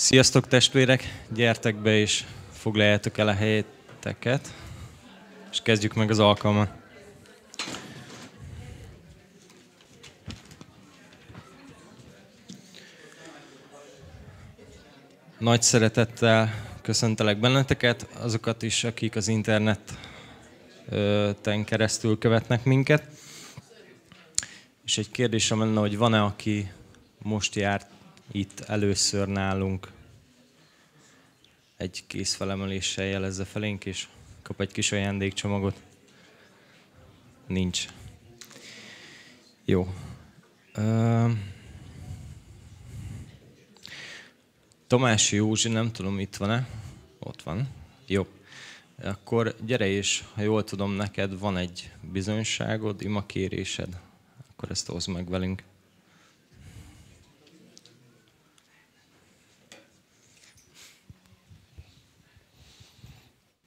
Sziasztok testvérek, gyertek be és foglaljátok el a helyeteket, és kezdjük meg az alkalmat. Nagy szeretettel köszöntelek benneteket, azokat is, akik az interneten keresztül követnek minket. És egy kérdésem lenne, hogy van-e, aki most járt itt először nálunk egy kész felemeléssel jelezze felénk, és kap egy kis ajándékcsomagot. Nincs. Jó. Uh, Tamás Józsi, nem tudom, itt van-e? Ott van. Jó. Akkor gyere és, ha jól tudom, neked van egy bizonyságod, imakérésed, akkor ezt hozd meg velünk.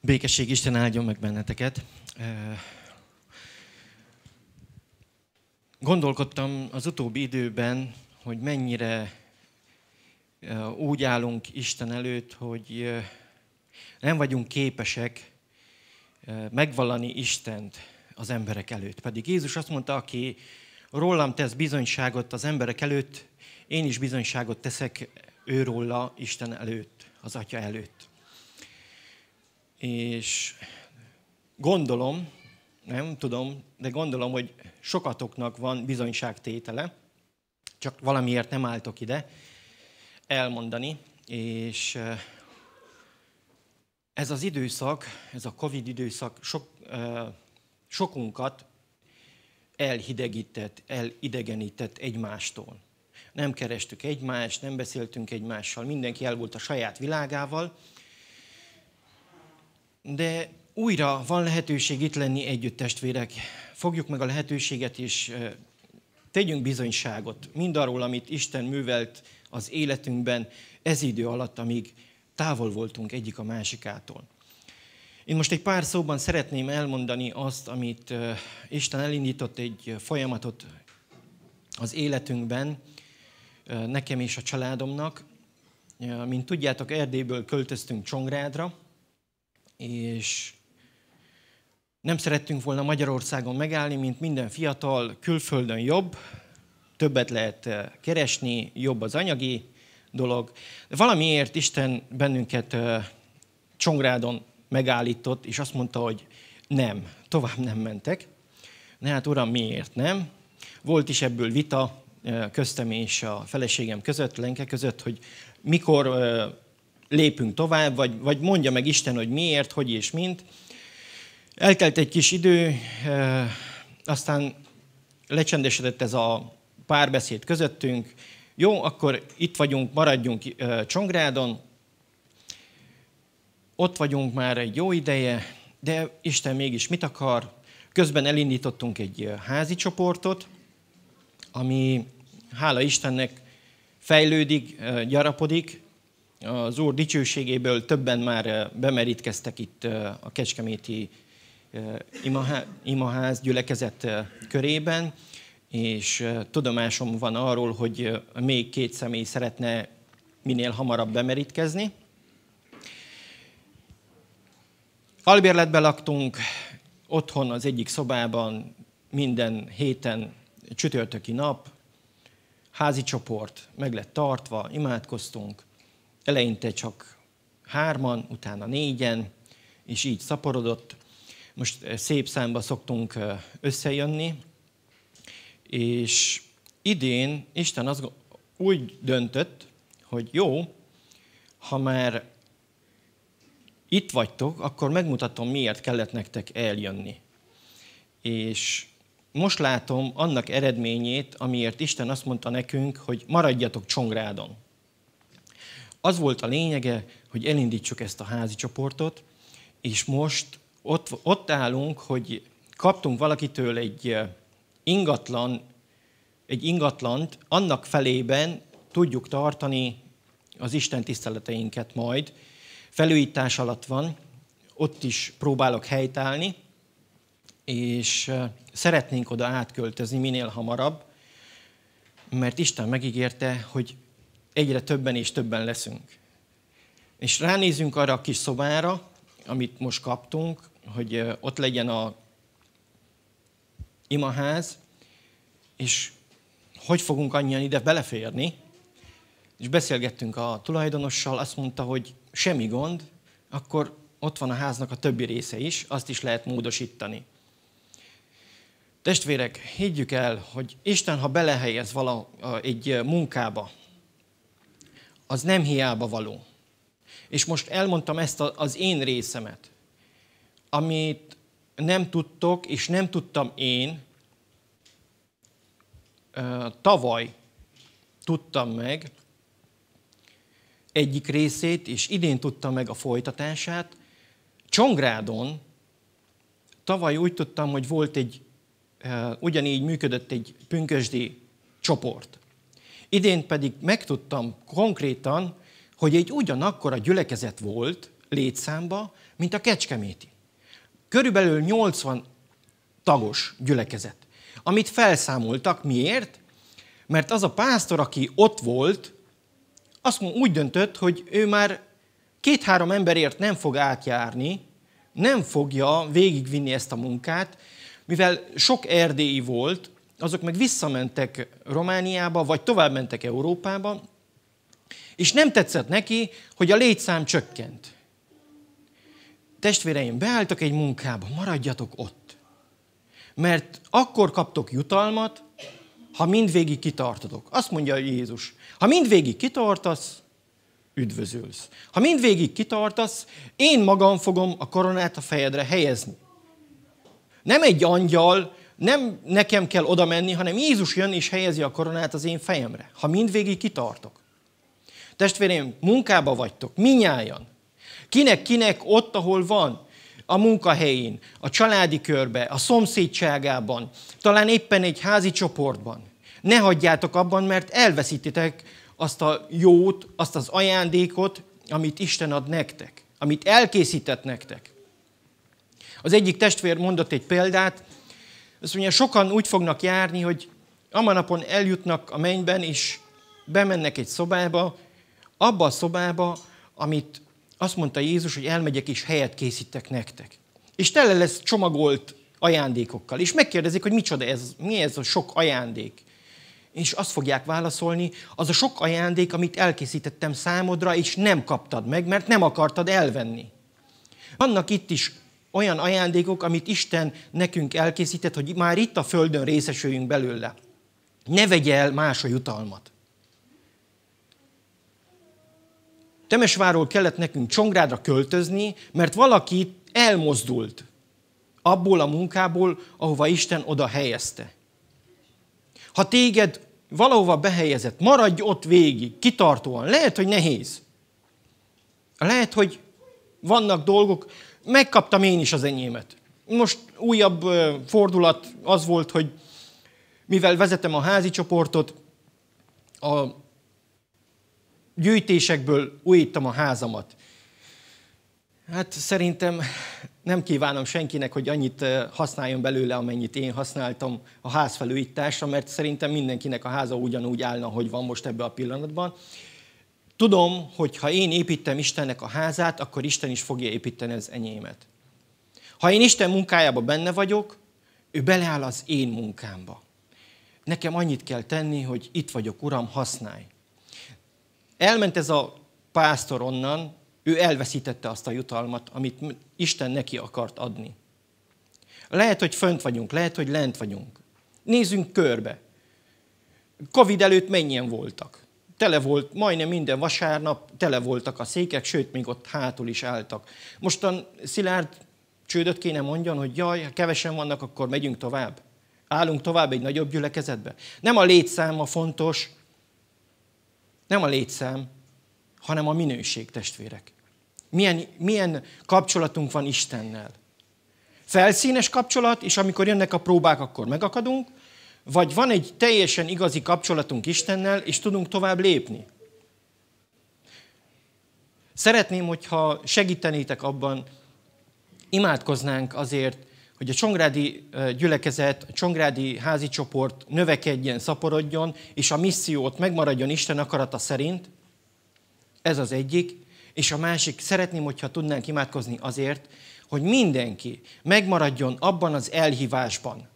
Békesség Isten áldjon meg benneteket. Gondolkodtam az utóbbi időben, hogy mennyire úgy állunk Isten előtt, hogy nem vagyunk képesek megvallani Istent az emberek előtt. Pedig Jézus azt mondta, aki rólam tesz bizonyságot az emberek előtt, én is bizonyságot teszek őróla Isten előtt, az Atya előtt. És gondolom, nem tudom, de gondolom, hogy sokatoknak van bizonyságtétele, csak valamiért nem álltok ide elmondani, és eh, ez az időszak, ez a Covid időszak sok, eh, sokunkat elhidegített, elidegenített egymástól. Nem kerestük egymást, nem beszéltünk egymással, mindenki el volt a saját világával, de újra van lehetőség itt lenni együtt, testvérek. Fogjuk meg a lehetőséget, és tegyünk bizonyságot mindarról, amit Isten művelt az életünkben ez idő alatt, amíg távol voltunk egyik a másikától. Én most egy pár szóban szeretném elmondani azt, amit Isten elindított egy folyamatot az életünkben, nekem és a családomnak. Mint tudjátok, Erdélyből költöztünk Csongrádra, és nem szerettünk volna Magyarországon megállni, mint minden fiatal, külföldön jobb, többet lehet eh, keresni, jobb az anyagi dolog. De valamiért Isten bennünket eh, Csongrádon megállított, és azt mondta, hogy nem, tovább nem mentek. Na hát uram, miért nem? Volt is ebből vita eh, köztem és a feleségem között, Lenke között, hogy mikor lépünk tovább, vagy, vagy mondja meg Isten, hogy miért, hogy és mint. Eltelt egy kis idő, eh, aztán lecsendesedett ez a párbeszéd közöttünk. Jó, akkor itt vagyunk, maradjunk eh, Csongrádon. Ott vagyunk már egy jó ideje, de Isten mégis mit akar? Közben elindítottunk egy eh, házi csoportot, ami hála Istennek fejlődik, gyarapodik, az Úr dicsőségéből többen már bemerítkeztek itt a Kecskeméti imaház gyülekezet körében, és tudomásom van arról, hogy még két személy szeretne minél hamarabb bemerítkezni. Albérletbe laktunk, otthon az egyik szobában minden héten csütörtöki nap, házi csoport meg lett tartva, imádkoztunk, Eleinte csak hárman, utána négyen, és így szaporodott. Most eh, szép számba szoktunk eh, összejönni, és idén Isten az úgy döntött, hogy jó, ha már itt vagytok, akkor megmutatom, miért kellett nektek eljönni. És most látom annak eredményét, amiért Isten azt mondta nekünk, hogy maradjatok Csongrádon. Az volt a lényege, hogy elindítsuk ezt a házi csoportot, és most ott, ott állunk, hogy kaptunk valakitől egy ingatlan, egy ingatlant, annak felében tudjuk tartani az Isten tiszteleteinket majd. Felújítás alatt van, ott is próbálok helytállni, és szeretnénk oda átköltözni minél hamarabb, mert Isten megígérte, hogy egyre többen és többen leszünk. és ránézünk arra a kis szobára, amit most kaptunk, hogy ott legyen a imaház, és hogy fogunk annyian ide beleférni, és beszélgettünk a tulajdonossal, azt mondta, hogy semmi gond, akkor ott van a háznak a többi része is, azt is lehet módosítani. Testvérek, higgyük el, hogy Isten, ha belehelyez vala, egy munkába, az nem hiába való. És most elmondtam ezt az én részemet, amit nem tudtok, és nem tudtam én, tavaly tudtam meg egyik részét, és idén tudtam meg a folytatását. Csongrádon tavaly úgy tudtam, hogy volt egy, ugyanígy működött egy pünkösdi csoport. Idén pedig megtudtam konkrétan, hogy egy ugyanakkor a gyülekezet volt létszámba, mint a Kecskeméti. Körülbelül 80 tagos gyülekezet, amit felszámoltak. Miért? Mert az a pásztor, aki ott volt, azt úgy döntött, hogy ő már két-három emberért nem fog átjárni, nem fogja végigvinni ezt a munkát, mivel sok erdélyi volt, azok meg visszamentek Romániába, vagy tovább mentek Európába, és nem tetszett neki, hogy a létszám csökkent. Testvéreim, beálltak egy munkába, maradjatok ott. Mert akkor kaptok jutalmat, ha mindvégig kitartotok. Azt mondja Jézus, ha mindvégig kitartasz, üdvözülsz. Ha mindvégig kitartasz, én magam fogom a koronát a fejedre helyezni. Nem egy angyal, nem nekem kell oda menni, hanem Jézus jön és helyezi a koronát az én fejemre, ha mindvégig kitartok. Testvérem, munkába vagytok, minnyájan. Kinek-kinek ott, ahol van, a munkahelyén, a családi körbe, a szomszédságában, talán éppen egy házi csoportban. Ne hagyjátok abban, mert elveszítitek azt a jót, azt az ajándékot, amit Isten ad nektek, amit elkészített nektek. Az egyik testvér mondott egy példát, azt mondja, sokan úgy fognak járni, hogy amanapon eljutnak a mennyben, és bemennek egy szobába, abba a szobába, amit azt mondta Jézus, hogy elmegyek és helyet készítek nektek. És tele lesz csomagolt ajándékokkal. És megkérdezik, hogy micsoda ez, mi ez a sok ajándék. És azt fogják válaszolni, az a sok ajándék, amit elkészítettem számodra, és nem kaptad meg, mert nem akartad elvenni. Vannak itt is olyan ajándékok, amit Isten nekünk elkészített, hogy már itt a Földön részesüljünk belőle. Ne vegye el más a jutalmat. Temesváról kellett nekünk Csongrádra költözni, mert valaki elmozdult abból a munkából, ahova Isten oda helyezte. Ha téged valahova behelyezett, maradj ott végig, kitartóan. Lehet, hogy nehéz. Lehet, hogy vannak dolgok, megkaptam én is az enyémet. Most újabb fordulat az volt, hogy mivel vezetem a házi csoportot, a gyűjtésekből újítom a házamat. Hát szerintem nem kívánom senkinek, hogy annyit használjon belőle, amennyit én használtam a házfelújításra, mert szerintem mindenkinek a háza ugyanúgy állna, hogy van most ebben a pillanatban. Tudom, hogy ha én építem Istennek a házát, akkor Isten is fogja építeni az enyémet. Ha én Isten munkájába benne vagyok, ő beleáll az én munkámba. Nekem annyit kell tenni, hogy itt vagyok, Uram, használj. Elment ez a pásztor onnan, ő elveszítette azt a jutalmat, amit Isten neki akart adni. Lehet, hogy fönt vagyunk, lehet, hogy lent vagyunk. Nézzünk körbe. Covid előtt mennyien voltak? Tele volt, majdnem minden vasárnap tele voltak a székek, sőt, még ott hátul is álltak. Mostan Szilárd csődöt kéne mondjon, hogy jaj, ha kevesen vannak, akkor megyünk tovább. Állunk tovább egy nagyobb gyülekezetbe. Nem a létszám a fontos, nem a létszám, hanem a minőség, testvérek. Milyen, milyen kapcsolatunk van Istennel. Felszínes kapcsolat, és amikor jönnek a próbák, akkor megakadunk, vagy van egy teljesen igazi kapcsolatunk Istennel, és tudunk tovább lépni. Szeretném, hogyha segítenétek abban, imádkoznánk azért, hogy a Csongrádi gyülekezet, a Csongrádi házi csoport növekedjen, szaporodjon, és a missziót megmaradjon Isten akarata szerint. Ez az egyik. És a másik, szeretném, hogyha tudnánk imádkozni azért, hogy mindenki megmaradjon abban az elhívásban,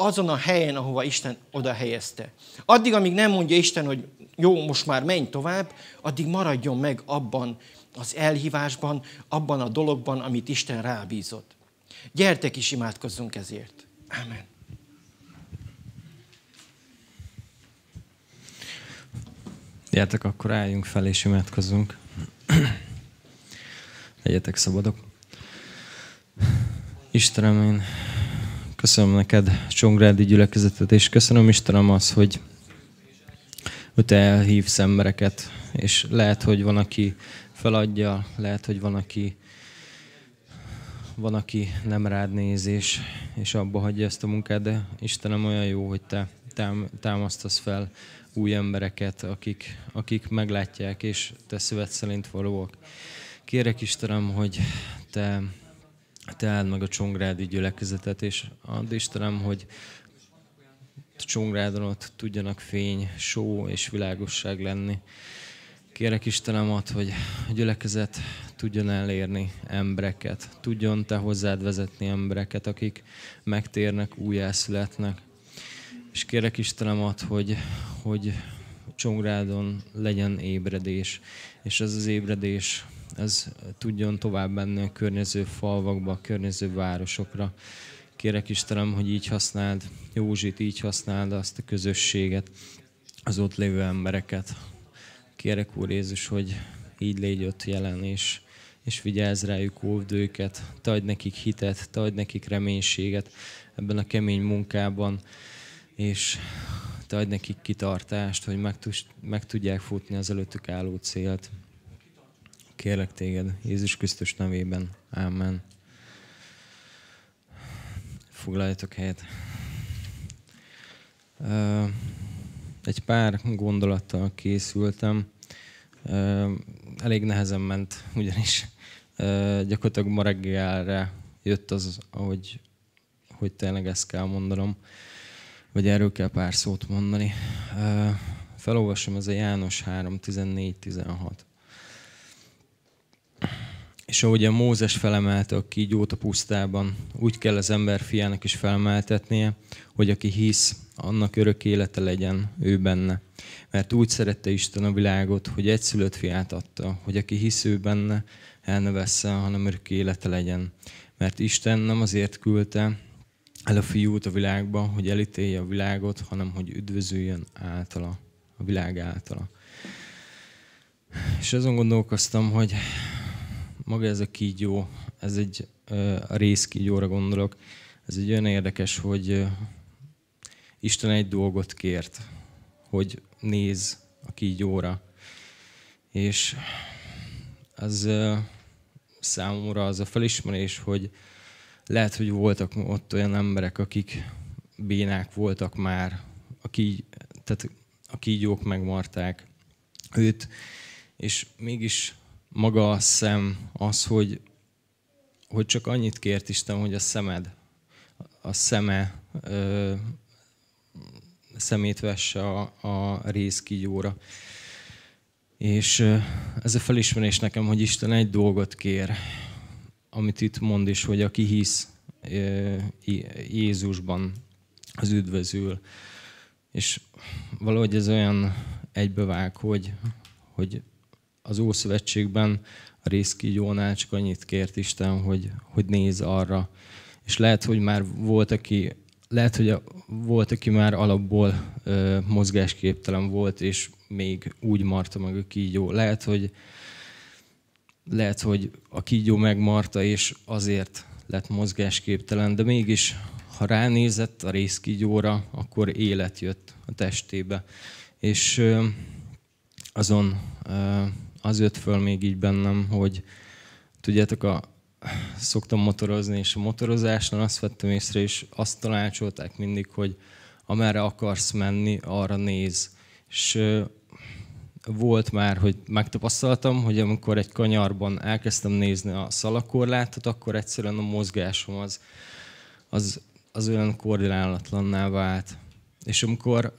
azon a helyen, ahova Isten oda helyezte. Addig, amíg nem mondja Isten, hogy jó, most már menj tovább, addig maradjon meg abban az elhívásban, abban a dologban, amit Isten rábízott. Gyertek is imádkozzunk ezért. Amen. Gyertek, akkor álljunk fel és imádkozzunk. Legyetek szabadok. Istenem, én köszönöm neked Csongrádi gyülekezetet, és köszönöm Istenem az, hogy, hogy te elhívsz embereket, és lehet, hogy van, aki feladja, lehet, hogy van, aki van, aki nem rád néz, és, és abba hagyja ezt a munkát, de Istenem olyan jó, hogy te támasztasz fel új embereket, akik, akik meglátják, és te szövet szerint valóak. Kérek Istenem, hogy te, te áld meg a Csongrádi gyülekezetet, és add Istenem, hogy Csongrádon ott tudjanak fény, só és világosság lenni. Kérek Istenem ad, hogy a gyülekezet tudjon elérni embereket, tudjon Te hozzád vezetni embereket, akik megtérnek, újjászületnek. És kérek Istenem ad, hogy, hogy Csongrádon legyen ébredés, és ez az ébredés, ez tudjon tovább menni a környező falvakba, a környező városokra. Kérek Istenem, hogy így használd Józsit, így használd azt a közösséget, az ott lévő embereket. Kérek Úr Jézus, hogy így légy ott jelen, és, és vigyázz rájuk, óvd őket, tajd nekik hitet, tajd nekik reménységet ebben a kemény munkában, és te adj nekik kitartást, hogy meg, meg tudják futni az előttük álló célt. Kérlek téged, Jézus Krisztus nevében. Amen. Foglaljatok helyet. Egy pár gondolattal készültem. Elég nehezen ment, ugyanis gyakorlatilag ma reggelre jött az, ahogy hogy tényleg ezt kell mondanom vagy erről kell pár szót mondani. Felolvasom, ez a János 3, 14, 16. És ahogy a Mózes felemelte a kígyót a pusztában, úgy kell az ember fiának is felemeltetnie, hogy aki hisz, annak örök élete legyen ő benne. Mert úgy szerette Isten a világot, hogy egyszülött fiát adta, hogy aki hisz ő benne, el ne vesse, hanem örök élete legyen. Mert Isten nem azért küldte, el a fiút a világba, hogy elítélje a világot, hanem hogy üdvözüljön általa, a világ általa. És azon gondolkoztam, hogy maga ez a kígyó, ez egy a részkígyóra gondolok, ez egy olyan érdekes, hogy Isten egy dolgot kért, hogy néz a kígyóra. És az számomra az a felismerés, hogy lehet, hogy voltak ott olyan emberek, akik bénák voltak már, aki, tehát a kígyók megmarták őt, és mégis maga a szem az, hogy, hogy csak annyit kért Isten, hogy a szemed, a szeme ö, szemét vesse a, a kígyóra. És ez a felismerés nekem, hogy Isten egy dolgot kér, amit itt mond is, hogy aki hisz Jézusban, az üdvözül. És valahogy ez olyan egybevág, hogy, hogy az Ószövetségben a részkígyónál csak annyit kért Isten, hogy, hogy néz arra. És lehet, hogy már volt, aki, lehet, hogy volt, aki már alapból ö, mozgásképtelen volt, és még úgy marta meg a kígyó. Lehet, hogy lehet, hogy a kígyó megmarta, és azért lett mozgásképtelen, de mégis, ha ránézett a részkígyóra, akkor élet jött a testébe. És azon az jött föl még így bennem, hogy tudjátok, a, szoktam motorozni, és a motorozásnál azt vettem észre, és azt tanácsolták mindig, hogy amerre akarsz menni, arra néz. És volt már, hogy megtapasztaltam, hogy amikor egy kanyarban elkezdtem nézni a szalakorlátot, akkor egyszerűen a mozgásom az, az, az olyan koordinálatlanná vált. És amikor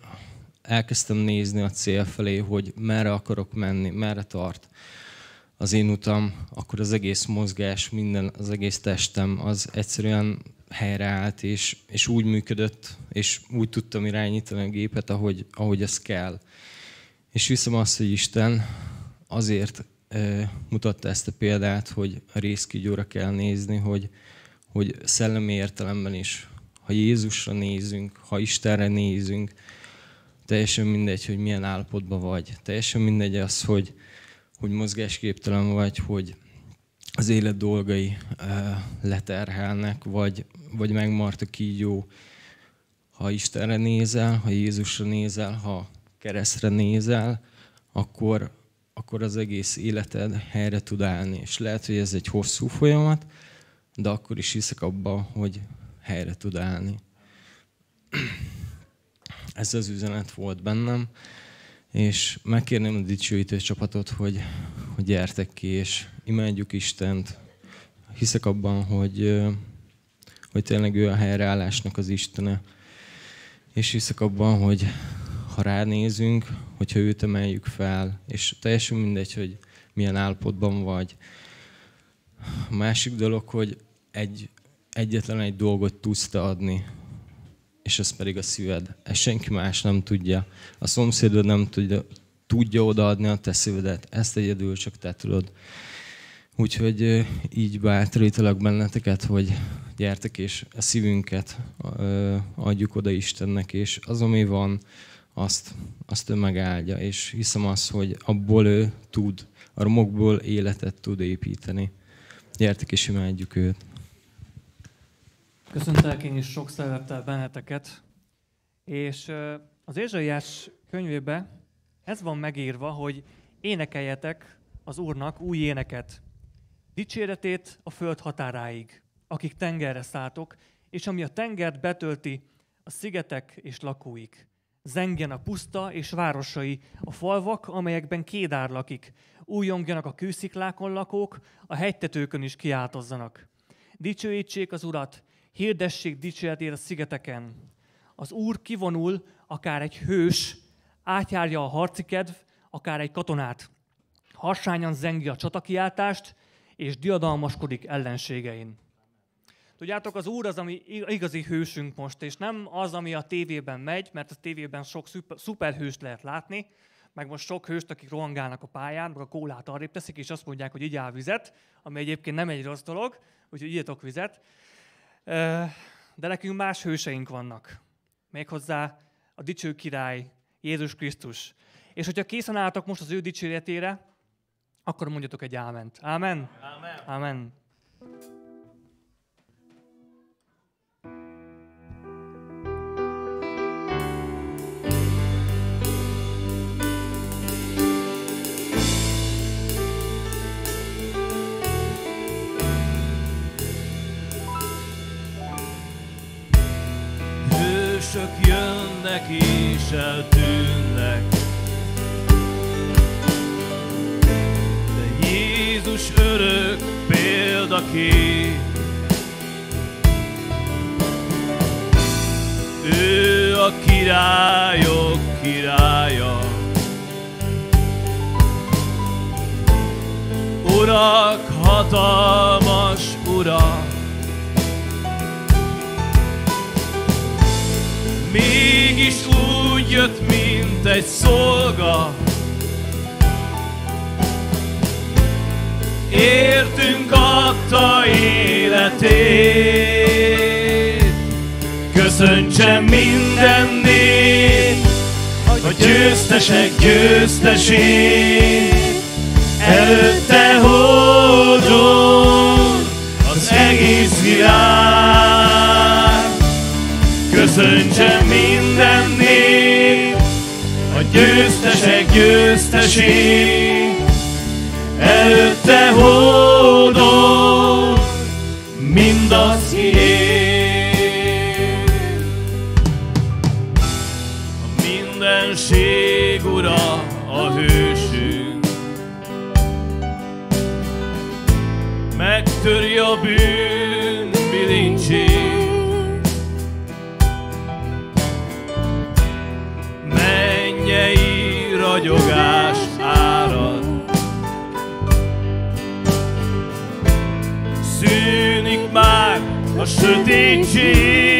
elkezdtem nézni a cél felé, hogy merre akarok menni, merre tart, az én utam, akkor az egész mozgás, minden, az egész testem az egyszerűen helyreállt, és, és úgy működött, és úgy tudtam irányítani a gépet, ahogy, ahogy ez kell. És viszem azt, hogy Isten azért e, mutatta ezt a példát, hogy a részkígyóra kell nézni, hogy, hogy szellemi értelemben is, ha Jézusra nézünk, ha Istenre nézünk, teljesen mindegy, hogy milyen állapotban vagy. Teljesen mindegy az, hogy, hogy mozgásképtelen vagy, hogy az élet dolgai e, leterhelnek, vagy, vagy megmart a kígyó. Ha Istenre nézel, ha Jézusra nézel, ha keresztre nézel, akkor, akkor az egész életed helyre tud állni. És lehet, hogy ez egy hosszú folyamat, de akkor is hiszek abba, hogy helyre tud állni. Ez az üzenet volt bennem, és megkérném a dicsőítő csapatot, hogy, hogy gyertek ki, és imádjuk Istent. Hiszek abban, hogy, hogy tényleg ő a helyreállásnak az Istene. És hiszek abban, hogy ha ránézünk, hogyha őt emeljük fel, és teljesen mindegy, hogy milyen állapotban vagy. A másik dolog, hogy egy, egyetlen egy dolgot tudsz te adni, és ez pedig a szíved. Ezt senki más nem tudja. A szomszédod nem tudja, tudja odaadni a te szívedet. Ezt egyedül csak te tudod. Úgyhogy így bátorítalak benneteket, hogy gyertek és a szívünket adjuk oda Istennek, és az, ami van, azt, azt ő megáldja. És hiszem azt, hogy abból ő tud, a romokból életet tud építeni. Gyertek és imádjuk őt. Köszöntelek én is sok szeretettel benneteket. És az Ézsaiás könyvébe ez van megírva, hogy énekeljetek az Úrnak új éneket. Dicséretét a föld határáig, akik tengerre szálltok, és ami a tengert betölti, a szigetek és lakóik. Zengjen a puszta és városai, a falvak, amelyekben kédár lakik. Újongjanak a kősziklákon lakók, a hegytetőkön is kiáltozzanak. Dicsőítsék az Urat, hirdessék dicséretét a szigeteken. Az Úr kivonul, akár egy hős, átjárja a harci kedv, akár egy katonát. Harsányan zengi a csatakiáltást, és diadalmaskodik ellenségein. Tudjátok, az Úr az, ami igazi hősünk most, és nem az, ami a tévében megy, mert a tévében sok szuperhőst lehet látni, meg most sok hőst, akik rohangálnak a pályán, meg a kólát arrébb teszik, és azt mondják, hogy igyál vizet, ami egyébként nem egy rossz dolog, úgyhogy igyatok vizet. De nekünk más hőseink vannak. Méghozzá a dicső király, Jézus Krisztus. És hogyha készen álltok most az ő dicséretére, akkor mondjatok egy áment. Ámen? Ámen. Ámen. Hősök jönnek és eltűnnek. De Jézus örök példakép. Ő a királyok királya. Urak, hatalmas urak, Mégis úgy jött, mint egy szolga. Értünk adta életét. Köszöntse minden nép A győztesek győztesét. Előtte hódol az egész világ Köszöntse minden nép, a győztesek győztesét, előtte hódol mindaz, ki A mindenség ura a hősünk, megtöri a bűn sötétség.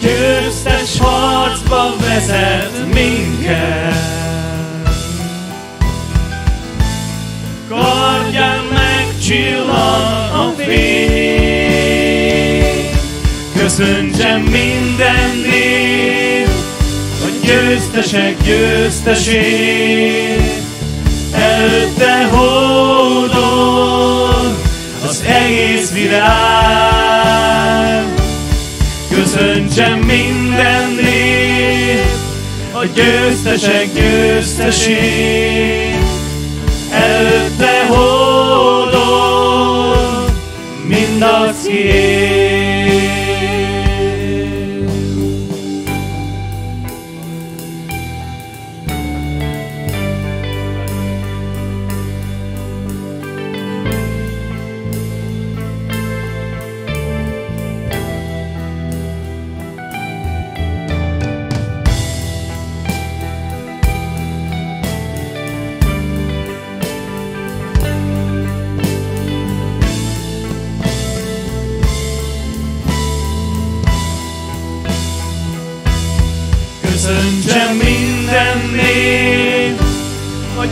Győztes harcba vezet minket. Kardján megcsillan a fény. Köszöntsem minden név, a győztesek győztesét. Előtte az egész világ. Köszöntsem minden név, a győztesek győztesét. Előtte hódol mindaz ki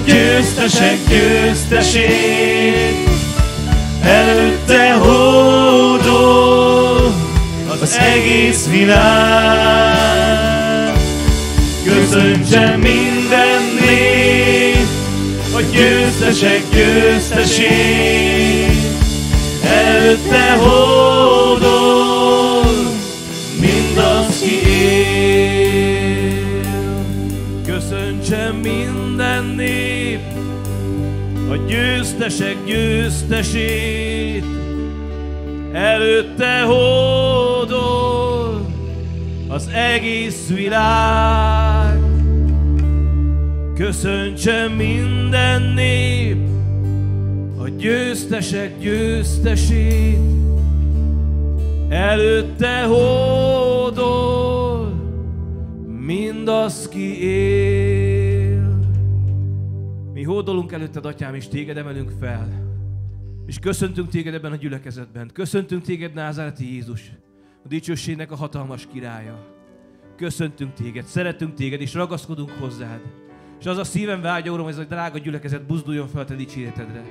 győztesek győztesét. Előtte hódol az egész világ. Köszöntsem minden név, a győztesek győztesét. Előtte hódol győztesek győztesét. Előtte hódol az egész világ. Köszöntsem minden nép a győztesek győztesét. Előtte hódol mindaz, ki él. Mi hódolunk előtted, Atyám, és téged emelünk fel. És köszöntünk téged ebben a gyülekezetben. Köszöntünk téged, Názáreti Jézus, a dicsőségnek a hatalmas királya. Köszöntünk téged, szeretünk téged, és ragaszkodunk hozzád. És az a szívem vágya, Uram, ez a drága gyülekezet buzduljon fel a te dicséretedre.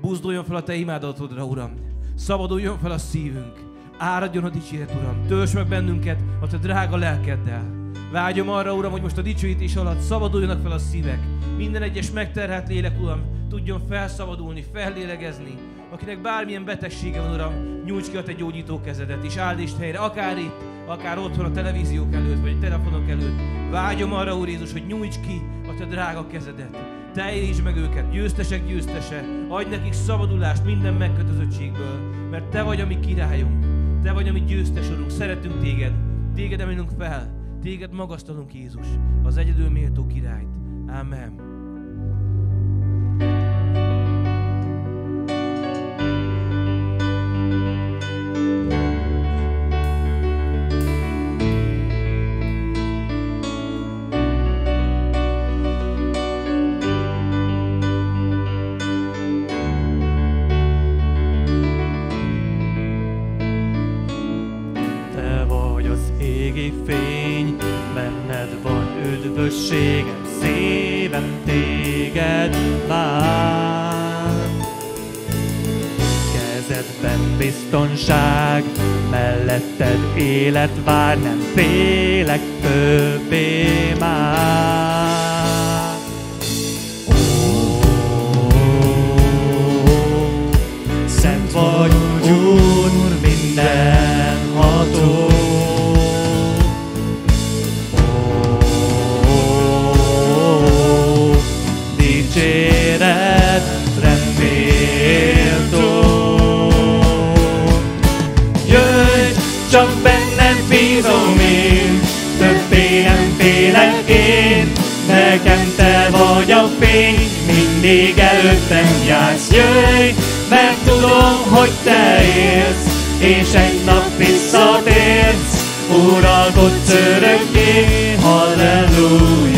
Buzduljon fel a te imádatodra, Uram. Szabaduljon fel a szívünk. Áradjon a dicséret, Uram. Tölts meg bennünket a te drága lelkeddel. Vágyom arra, Uram, hogy most a dicsőítés alatt szabaduljanak fel a szívek. Minden egyes megterhelt lélek, Uram, tudjon felszabadulni, fellélegezni. Akinek bármilyen betegsége van, Uram, nyújts ki a te gyógyító kezedet, és áldítsd helyre, akár itt, akár otthon a televíziók előtt, vagy a telefonok előtt. Vágyom arra, Úr Jézus, hogy nyújts ki a te drága kezedet. Te érítsd meg őket, győztesek győztese, adj nekik szabadulást minden megkötözöttségből, mert Te vagy a mi királyunk, Te vagy a mi győztes urunk, szeretünk Téged, Téged emelünk fel, Téged magasztalunk Jézus, az egyedül méltó királyt. Amen. Élet vár, nem félek többé már. Én, nekem te vagy a fény, mindig előttem jársz. Jöjj, mert tudom, hogy te élsz, és egy nap visszatérsz, uralkodsz örökké, halleluja.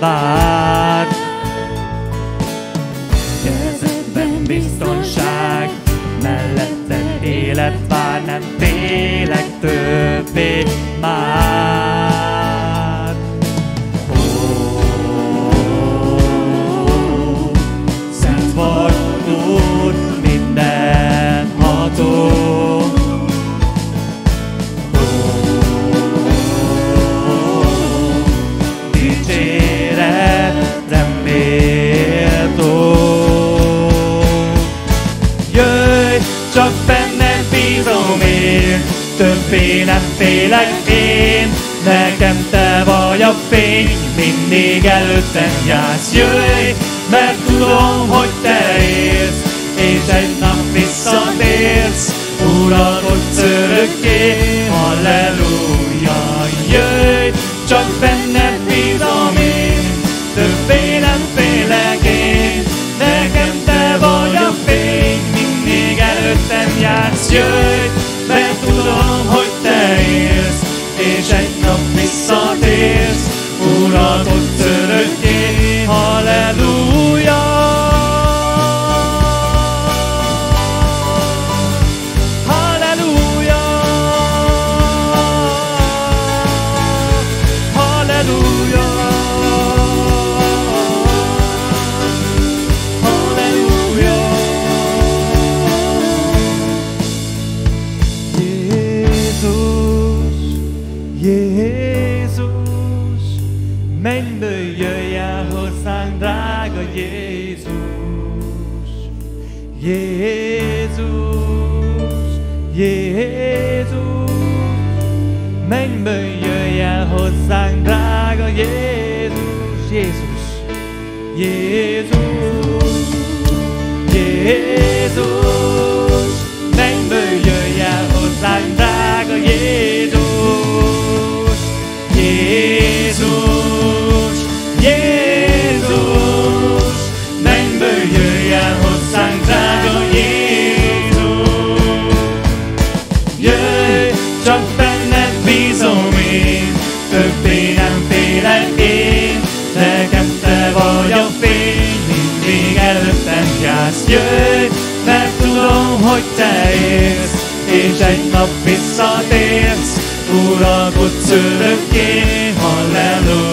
vár. Kezedben biztonság, melletted élet vár, nem félek többé már. félek én, nekem te vagy a fény, mindig előttem jársz, jöjj, mert tudom, hogy te élsz, és egy nap visszatérsz, uralkodsz örökké, halleluja, jöjj, csak benned bízom én, többé nem félek én, nekem te vagy a fény, mindig előttem jársz, jöjj, jársz, jöjj, mert tudom, hogy te élsz, és egy nap visszatérsz, uralkodsz örökké, halleluja.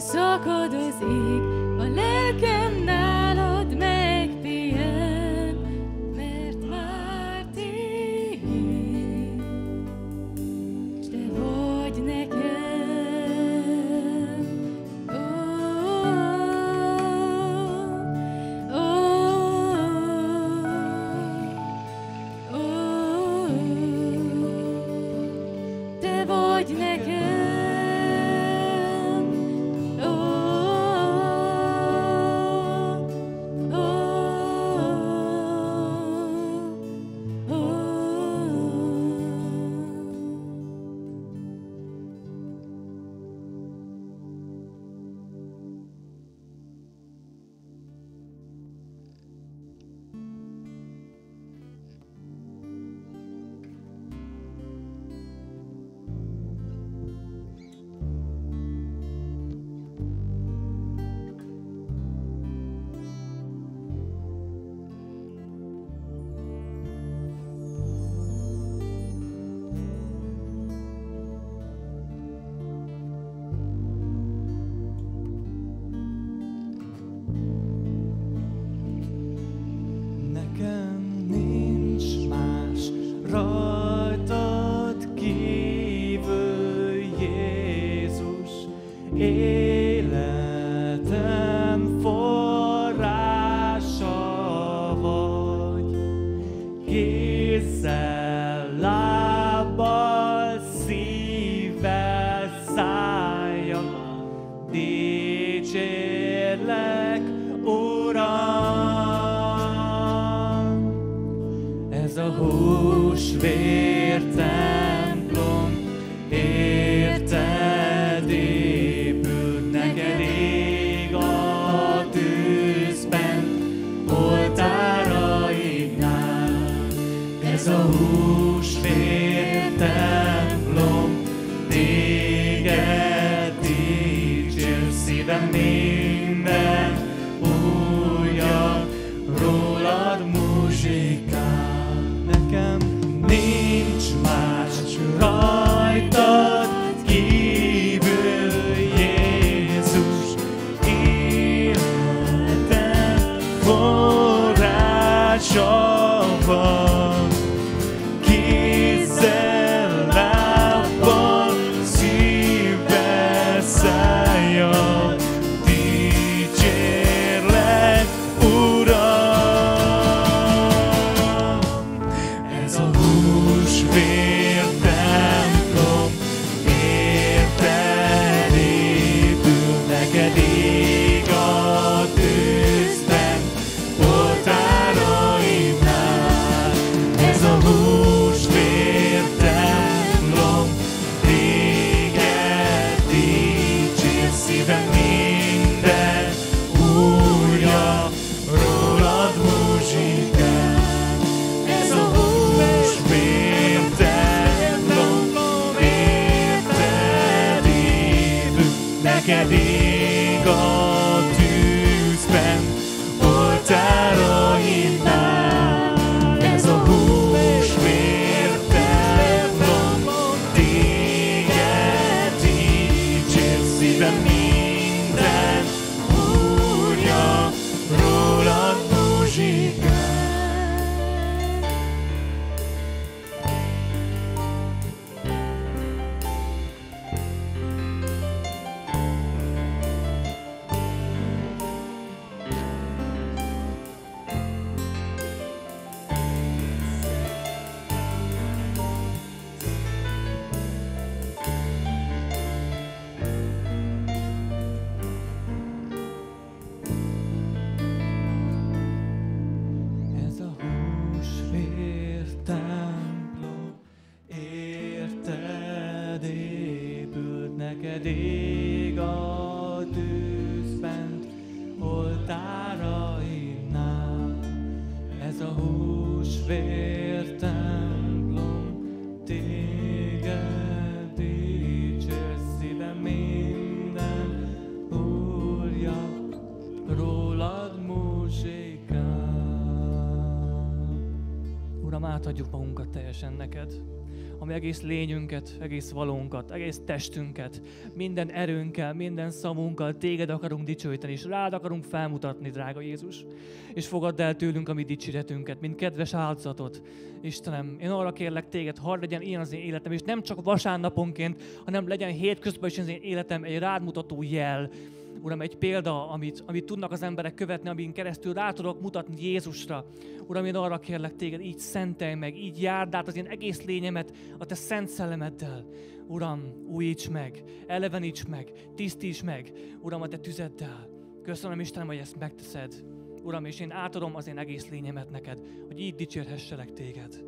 szakad az ég, a lelkemnek. Egész lényünket, egész valónkat, egész testünket, minden erőnkkel, minden szavunkkal téged akarunk dicsőíteni, és rád akarunk felmutatni, drága Jézus. És fogadd el tőlünk a mi dicséretünket, mint kedves áldozatot. Istenem, én arra kérlek téged, hadd legyen ilyen az én életem, és nem csak vasárnaponként, hanem legyen hétközben is az én életem egy rád mutató jel, Uram, egy példa, amit, amit tudnak az emberek követni, amin keresztül rá tudok mutatni Jézusra. Uram, én arra kérlek téged, így szentelj meg, így járd át az én egész lényemet a te szent szellemeddel. Uram, újíts meg, eleveníts meg, tisztíts meg, Uram, a te tüzeddel. Köszönöm Istenem, hogy ezt megteszed. Uram, és én átadom az én egész lényemet neked, hogy így dicsérhesselek téged.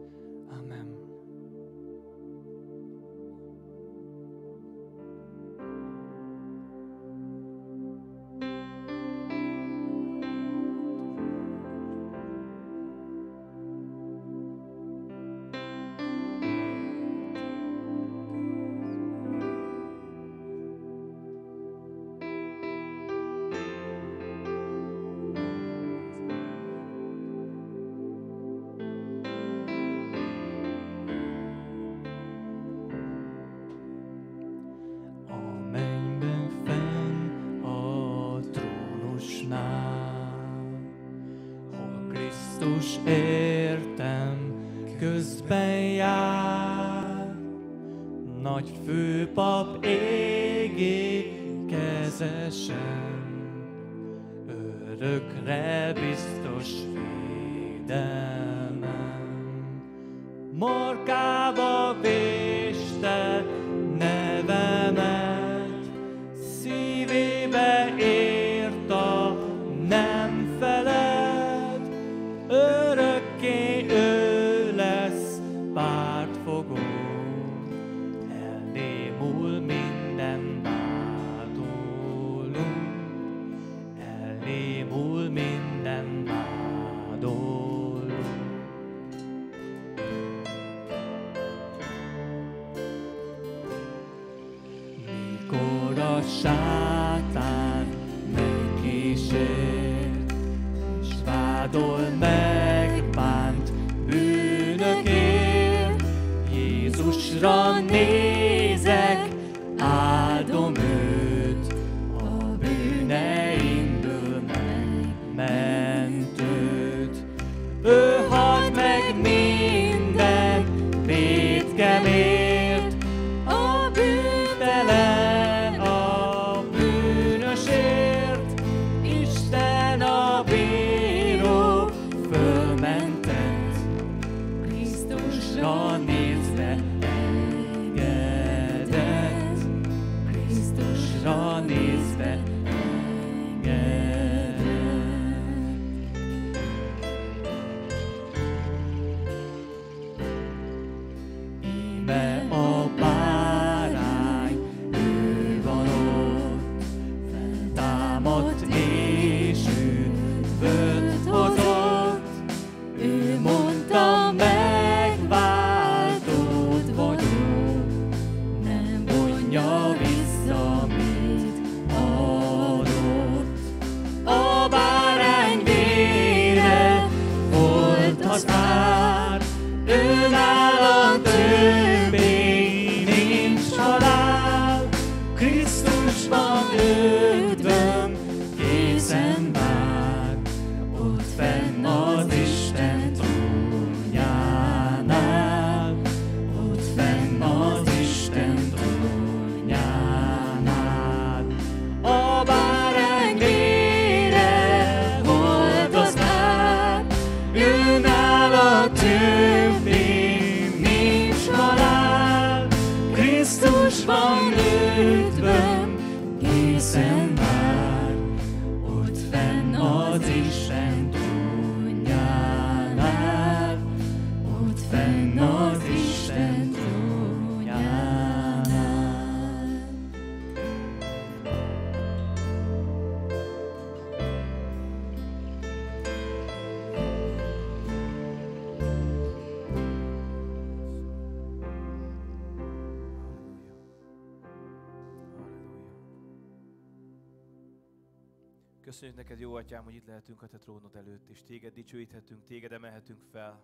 Jó atyám, hogy itt lehetünk a te trónod előtt, és téged dicsőíthetünk, téged emelhetünk fel,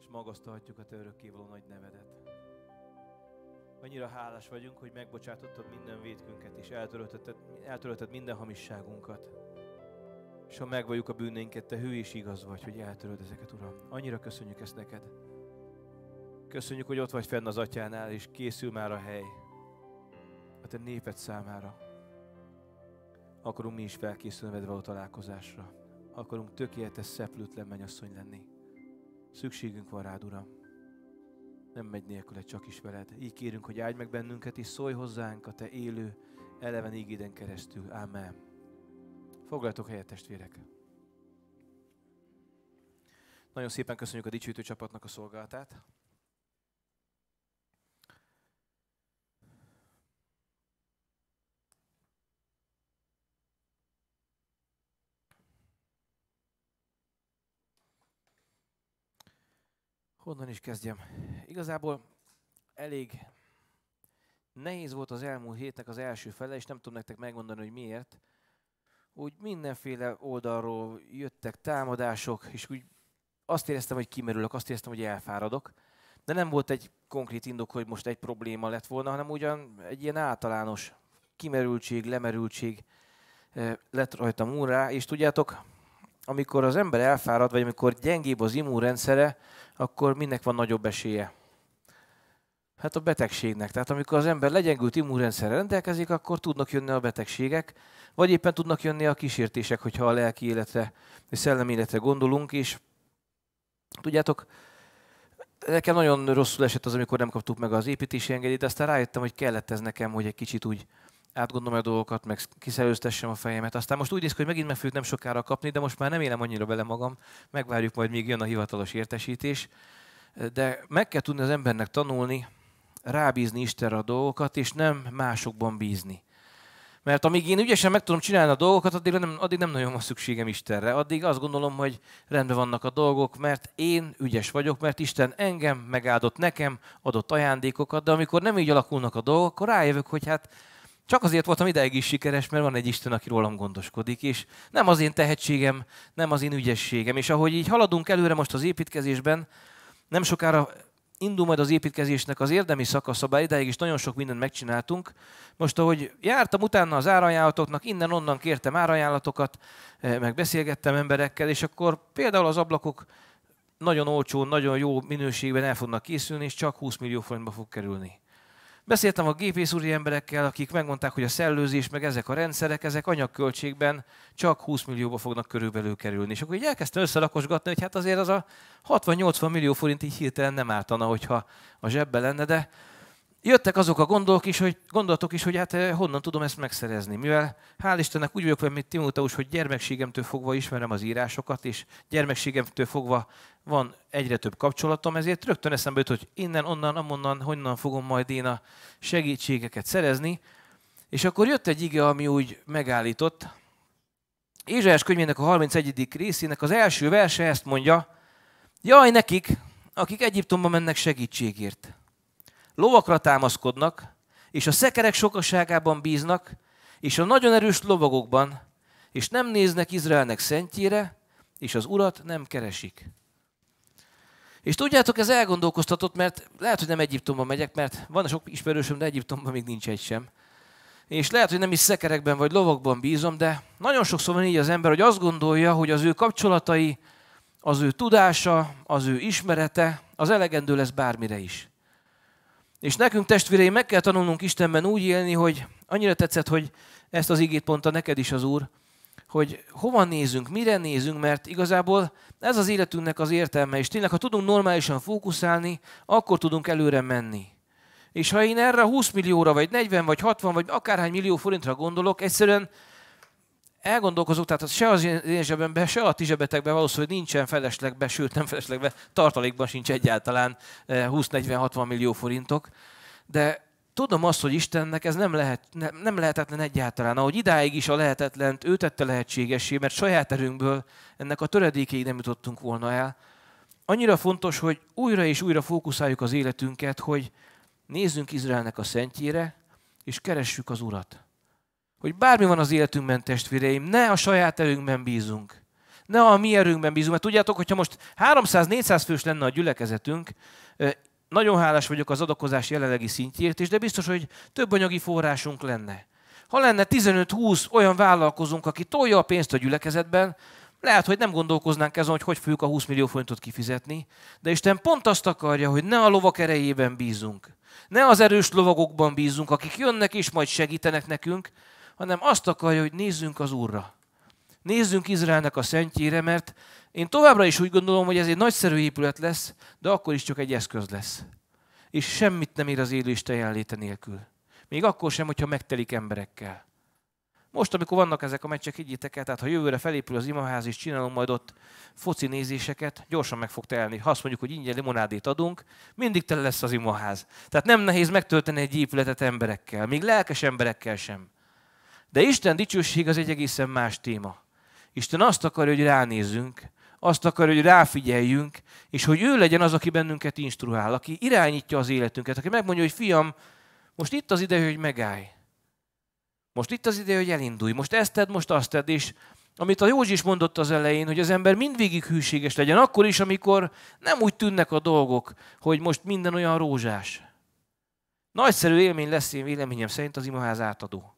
és magasztalhatjuk a te örökkévaló nagy nevedet. Annyira hálás vagyunk, hogy megbocsátottad minden védkünket, és eltörölted, minden hamisságunkat. És ha megvalljuk a bűneinket, te hű és igaz vagy, hogy eltöröd ezeket, Uram. Annyira köszönjük ezt neked. Köszönjük, hogy ott vagy fenn az atyánál, és készül már a hely a te néped számára. Akarunk mi is felkészülni veled való találkozásra. Akarunk tökéletes, szeplőtlen mennyasszony lenni. Szükségünk van rád, Uram. Nem megy nélküle, csak is veled. Így kérünk, hogy áldj meg bennünket, és szólj hozzánk a te élő, eleven ígéden keresztül. Amen. Foglaljatok helyet, testvérek! Nagyon szépen köszönjük a dicsőítő csapatnak a szolgálatát. Honnan is kezdjem? Igazából elég nehéz volt az elmúlt hétnek az első fele, és nem tudom nektek megmondani, hogy miért. Úgy mindenféle oldalról jöttek támadások, és úgy azt éreztem, hogy kimerülök, azt éreztem, hogy elfáradok. De nem volt egy konkrét indok, hogy most egy probléma lett volna, hanem ugyan egy ilyen általános kimerültség, lemerültség eh, lett rajtam úrrá, és tudjátok, amikor az ember elfárad, vagy amikor gyengébb az immunrendszere, akkor minek van nagyobb esélye? Hát a betegségnek. Tehát amikor az ember legyengült immunrendszerre rendelkezik, akkor tudnak jönni a betegségek, vagy éppen tudnak jönni a kísértések, hogyha a lelki életre, vagy szellemi életre gondolunk, és tudjátok, nekem nagyon rosszul esett az, amikor nem kaptuk meg az építési engedélyt, de aztán rájöttem, hogy kellett ez nekem, hogy egy kicsit úgy átgondolom a dolgokat, meg kiszerőztessem a fejemet. Aztán most úgy néz hogy megint meg fogjuk nem sokára kapni, de most már nem élem annyira vele magam, megvárjuk majd, még jön a hivatalos értesítés. De meg kell tudni az embernek tanulni, rábízni Istenre a dolgokat, és nem másokban bízni. Mert amíg én ügyesen meg tudom csinálni a dolgokat, addig nem, addig nem nagyon van szükségem Istenre. Addig azt gondolom, hogy rendben vannak a dolgok, mert én ügyes vagyok, mert Isten engem megáldott nekem, adott ajándékokat, de amikor nem így alakulnak a dolgok, akkor rájövök, hogy hát csak azért voltam ideig is sikeres, mert van egy Isten, aki rólam gondoskodik, és nem az én tehetségem, nem az én ügyességem. És ahogy így haladunk előre most az építkezésben, nem sokára indul majd az építkezésnek az érdemi szakasza, bár ideig is nagyon sok mindent megcsináltunk. Most, ahogy jártam utána az árajánlatoknak, innen-onnan kértem árajánlatokat, eh, meg beszélgettem emberekkel, és akkor például az ablakok nagyon olcsó, nagyon jó minőségben el fognak készülni, és csak 20 millió forintba fog kerülni. Beszéltem a gépészúri emberekkel, akik megmondták, hogy a szellőzés, meg ezek a rendszerek, ezek anyagköltségben csak 20 millióba fognak körülbelül kerülni. És akkor így elkezdtem összelakosgatni, hogy hát azért az a 60-80 millió forint így hirtelen nem ártana, hogyha a zsebbe lenne, de jöttek azok a gondolatok is, hogy, gondolatok is, hogy hát eh, honnan tudom ezt megszerezni. Mivel hál' Istennek úgy vagyok, mint Timóteus, hogy gyermekségemtől fogva ismerem az írásokat, és gyermekségemtől fogva van egyre több kapcsolatom, ezért rögtön eszembe jut, hogy innen, onnan, amonnan, honnan fogom majd én a segítségeket szerezni. És akkor jött egy ige, ami úgy megállított. Ézsaiás könyvének a 31. részének az első verse ezt mondja, jaj nekik, akik Egyiptomba mennek segítségért lovakra támaszkodnak, és a szekerek sokaságában bíznak, és a nagyon erős lovagokban, és nem néznek Izraelnek szentjére, és az urat nem keresik. És tudjátok, ez elgondolkoztatott, mert lehet, hogy nem Egyiptomba megyek, mert van sok ismerősöm, de Egyiptomban még nincs egy sem. És lehet, hogy nem is szekerekben vagy lovakban bízom, de nagyon sokszor van így az ember, hogy azt gondolja, hogy az ő kapcsolatai, az ő tudása, az ő ismerete, az elegendő lesz bármire is. És nekünk testvéreim meg kell tanulnunk Istenben úgy élni, hogy annyira tetszett, hogy ezt az igét mondta neked is az Úr, hogy hova nézünk, mire nézünk, mert igazából ez az életünknek az értelme, és tényleg, ha tudunk normálisan fókuszálni, akkor tudunk előre menni. És ha én erre 20 millióra, vagy 40, vagy 60, vagy akárhány millió forintra gondolok, egyszerűen elgondolkozok, tehát se az én zsebemben, se a ti zsebetekben valószínűleg nincsen feleslegbe, sőt nem feleslegbe, tartalékban sincs egyáltalán 20-40-60 eh, millió forintok, de tudom azt, hogy Istennek ez nem, lehet, nem, nem lehetetlen egyáltalán. Ahogy idáig is a lehetetlent ő tette lehetségessé, mert saját erőnkből ennek a töredékéig nem jutottunk volna el. Annyira fontos, hogy újra és újra fókuszáljuk az életünket, hogy nézzünk Izraelnek a szentjére, és keressük az Urat. Hogy bármi van az életünkben, testvéreim, ne a saját erőnkben bízunk. Ne a mi erőnkben bízunk. Mert tudjátok, hogyha most 300-400 fős lenne a gyülekezetünk, nagyon hálás vagyok az adakozás jelenlegi szintjért is, de biztos, hogy több anyagi forrásunk lenne. Ha lenne 15-20 olyan vállalkozónk, aki tolja a pénzt a gyülekezetben, lehet, hogy nem gondolkoznánk azon, hogy hogy fogjuk a 20 millió forintot kifizetni, de Isten pont azt akarja, hogy ne a lovak erejében bízunk, ne az erős lovagokban bízunk, akik jönnek és majd segítenek nekünk, hanem azt akarja, hogy nézzünk az Úrra. Nézzünk Izraelnek a szentjére, mert én továbbra is úgy gondolom, hogy ez egy nagyszerű épület lesz, de akkor is csak egy eszköz lesz. És semmit nem ér az élő Isten jelenléte nélkül. Még akkor sem, hogyha megtelik emberekkel. Most, amikor vannak ezek a meccsek, higgyétek el, tehát ha jövőre felépül az imaház, és csinálunk majd ott foci nézéseket, gyorsan meg fog telni. Ha azt mondjuk, hogy ingyen limonádét adunk, mindig tele lesz az imaház. Tehát nem nehéz megtölteni egy épületet emberekkel, még lelkes emberekkel sem. De Isten dicsőség az egy egészen más téma. Isten azt akarja, hogy ránézzünk, azt akarja, hogy ráfigyeljünk, és hogy ő legyen az, aki bennünket instruál, aki irányítja az életünket, aki megmondja, hogy fiam, most itt az ideje, hogy megállj. Most itt az ideje, hogy elindulj. Most ezt tedd, most azt tedd. És amit a Józsi is mondott az elején, hogy az ember mindvégig hűséges legyen, akkor is, amikor nem úgy tűnnek a dolgok, hogy most minden olyan rózsás. Nagyszerű élmény lesz én véleményem szerint az imaház átadó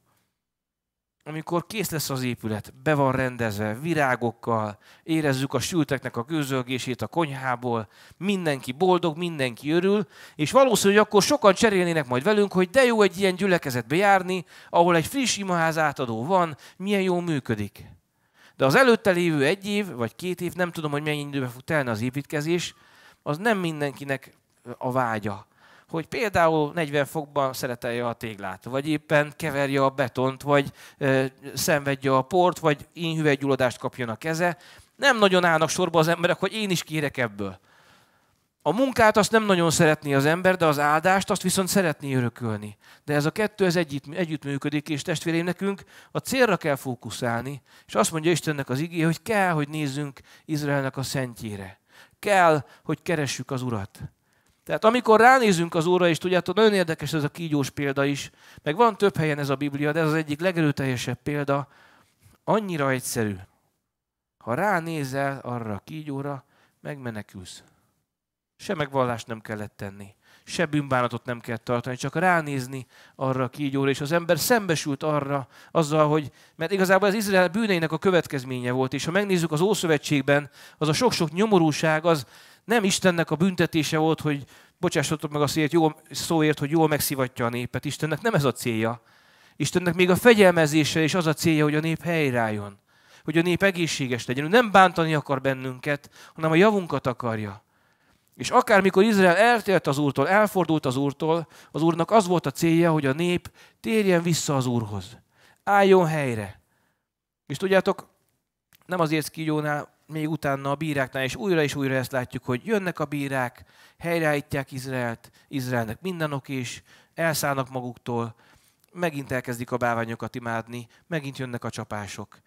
amikor kész lesz az épület, be van rendezve, virágokkal, érezzük a sülteknek a gőzölgését a konyhából, mindenki boldog, mindenki örül, és valószínű, hogy akkor sokan cserélnének majd velünk, hogy de jó egy ilyen gyülekezetbe járni, ahol egy friss imaház átadó van, milyen jól működik. De az előtte lévő egy év, vagy két év, nem tudom, hogy mennyi időbe fog telni az építkezés, az nem mindenkinek a vágya hogy például 40 fokban szeretelje a téglát, vagy éppen keverje a betont, vagy ö, szenvedje a port, vagy inhüvelygyulladást kapjon a keze. Nem nagyon állnak sorba az emberek, hogy én is kérek ebből. A munkát azt nem nagyon szeretné az ember, de az áldást azt viszont szeretné örökölni. De ez a kettő ez együtt, együttműködik, és testvéreim nekünk a célra kell fókuszálni. És azt mondja Istennek az igé, hogy kell, hogy nézzünk Izraelnek a szentjére. Kell, hogy keressük az Urat. Tehát amikor ránézünk az Úrra, és tudjátok, nagyon érdekes ez a kígyós példa is, meg van több helyen ez a Biblia, de ez az egyik legerőteljesebb példa, annyira egyszerű. Ha ránézel arra a kígyóra, megmenekülsz. Se megvallást nem kellett tenni, se bűnbánatot nem kell tartani, csak ránézni arra a kígyóra, és az ember szembesült arra azzal, hogy, mert igazából ez Izrael bűneinek a következménye volt, és ha megnézzük az Ószövetségben, az a sok-sok nyomorúság, az nem Istennek a büntetése volt, hogy bocsássatok meg a szélt, jó, szóért, hogy jól megszivatja a népet. Istennek nem ez a célja. Istennek még a fegyelmezése és az a célja, hogy a nép helyreálljon. Hogy a nép egészséges legyen. Ő nem bántani akar bennünket, hanem a javunkat akarja. És akármikor Izrael eltért az Úrtól, elfordult az Úrtól, az Úrnak az volt a célja, hogy a nép térjen vissza az Úrhoz. Álljon helyre. És tudjátok, nem azért kígyónál még utána a bíráknál, és újra és újra ezt látjuk, hogy jönnek a bírák, helyreállítják Izraelt, Izraelnek mindenok is, elszállnak maguktól, megint elkezdik a báványokat imádni, megint jönnek a csapások.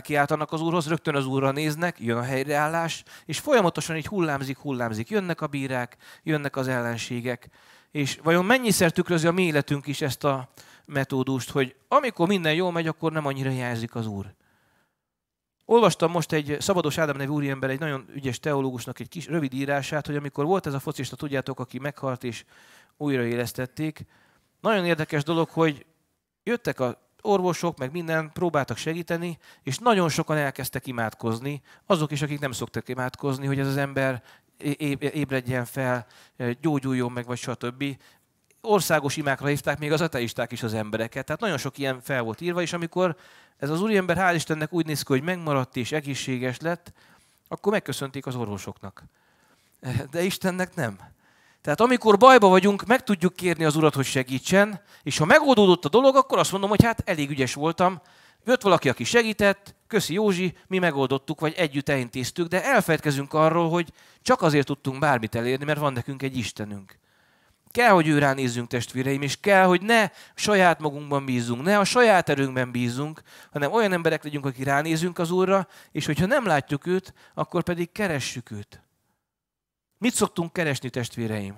Kiáltanak az úrhoz, rögtön az úrra néznek, jön a helyreállás, és folyamatosan így hullámzik, hullámzik. Jönnek a bírák, jönnek az ellenségek. És vajon mennyiszer tükrözi a mi életünk is ezt a metódust, hogy amikor minden jól megy, akkor nem annyira jelzik az úr. Olvastam most egy Szabados Ádám nevű úriember, egy nagyon ügyes teológusnak egy kis rövid írását, hogy amikor volt ez a focista, tudjátok, aki meghalt és újraélesztették, nagyon érdekes dolog, hogy jöttek a orvosok, meg minden próbáltak segíteni, és nagyon sokan elkezdtek imádkozni, azok is, akik nem szoktak imádkozni, hogy ez az ember ébredjen fel, gyógyuljon meg, vagy stb. Országos imákra hívták még az ateisták is az embereket. Tehát nagyon sok ilyen fel volt írva, és amikor ez az úriember, hál' Istennek úgy néz ki, hogy megmaradt és egészséges lett, akkor megköszönték az orvosoknak. De Istennek nem. Tehát amikor bajba vagyunk, meg tudjuk kérni az Urat, hogy segítsen, és ha megoldódott a dolog, akkor azt mondom, hogy hát elég ügyes voltam, jött valaki, aki segített, köszi Józsi, mi megoldottuk, vagy együtt elintéztük, de elfelejtkezünk arról, hogy csak azért tudtunk bármit elérni, mert van nekünk egy Istenünk. Kell, hogy ő ránézzünk, testvéreim, és kell, hogy ne saját magunkban bízunk, ne a saját erőnkben bízunk, hanem olyan emberek legyünk, akik ránézünk az Úrra, és hogyha nem látjuk őt, akkor pedig keressük őt. Mit szoktunk keresni, testvéreim?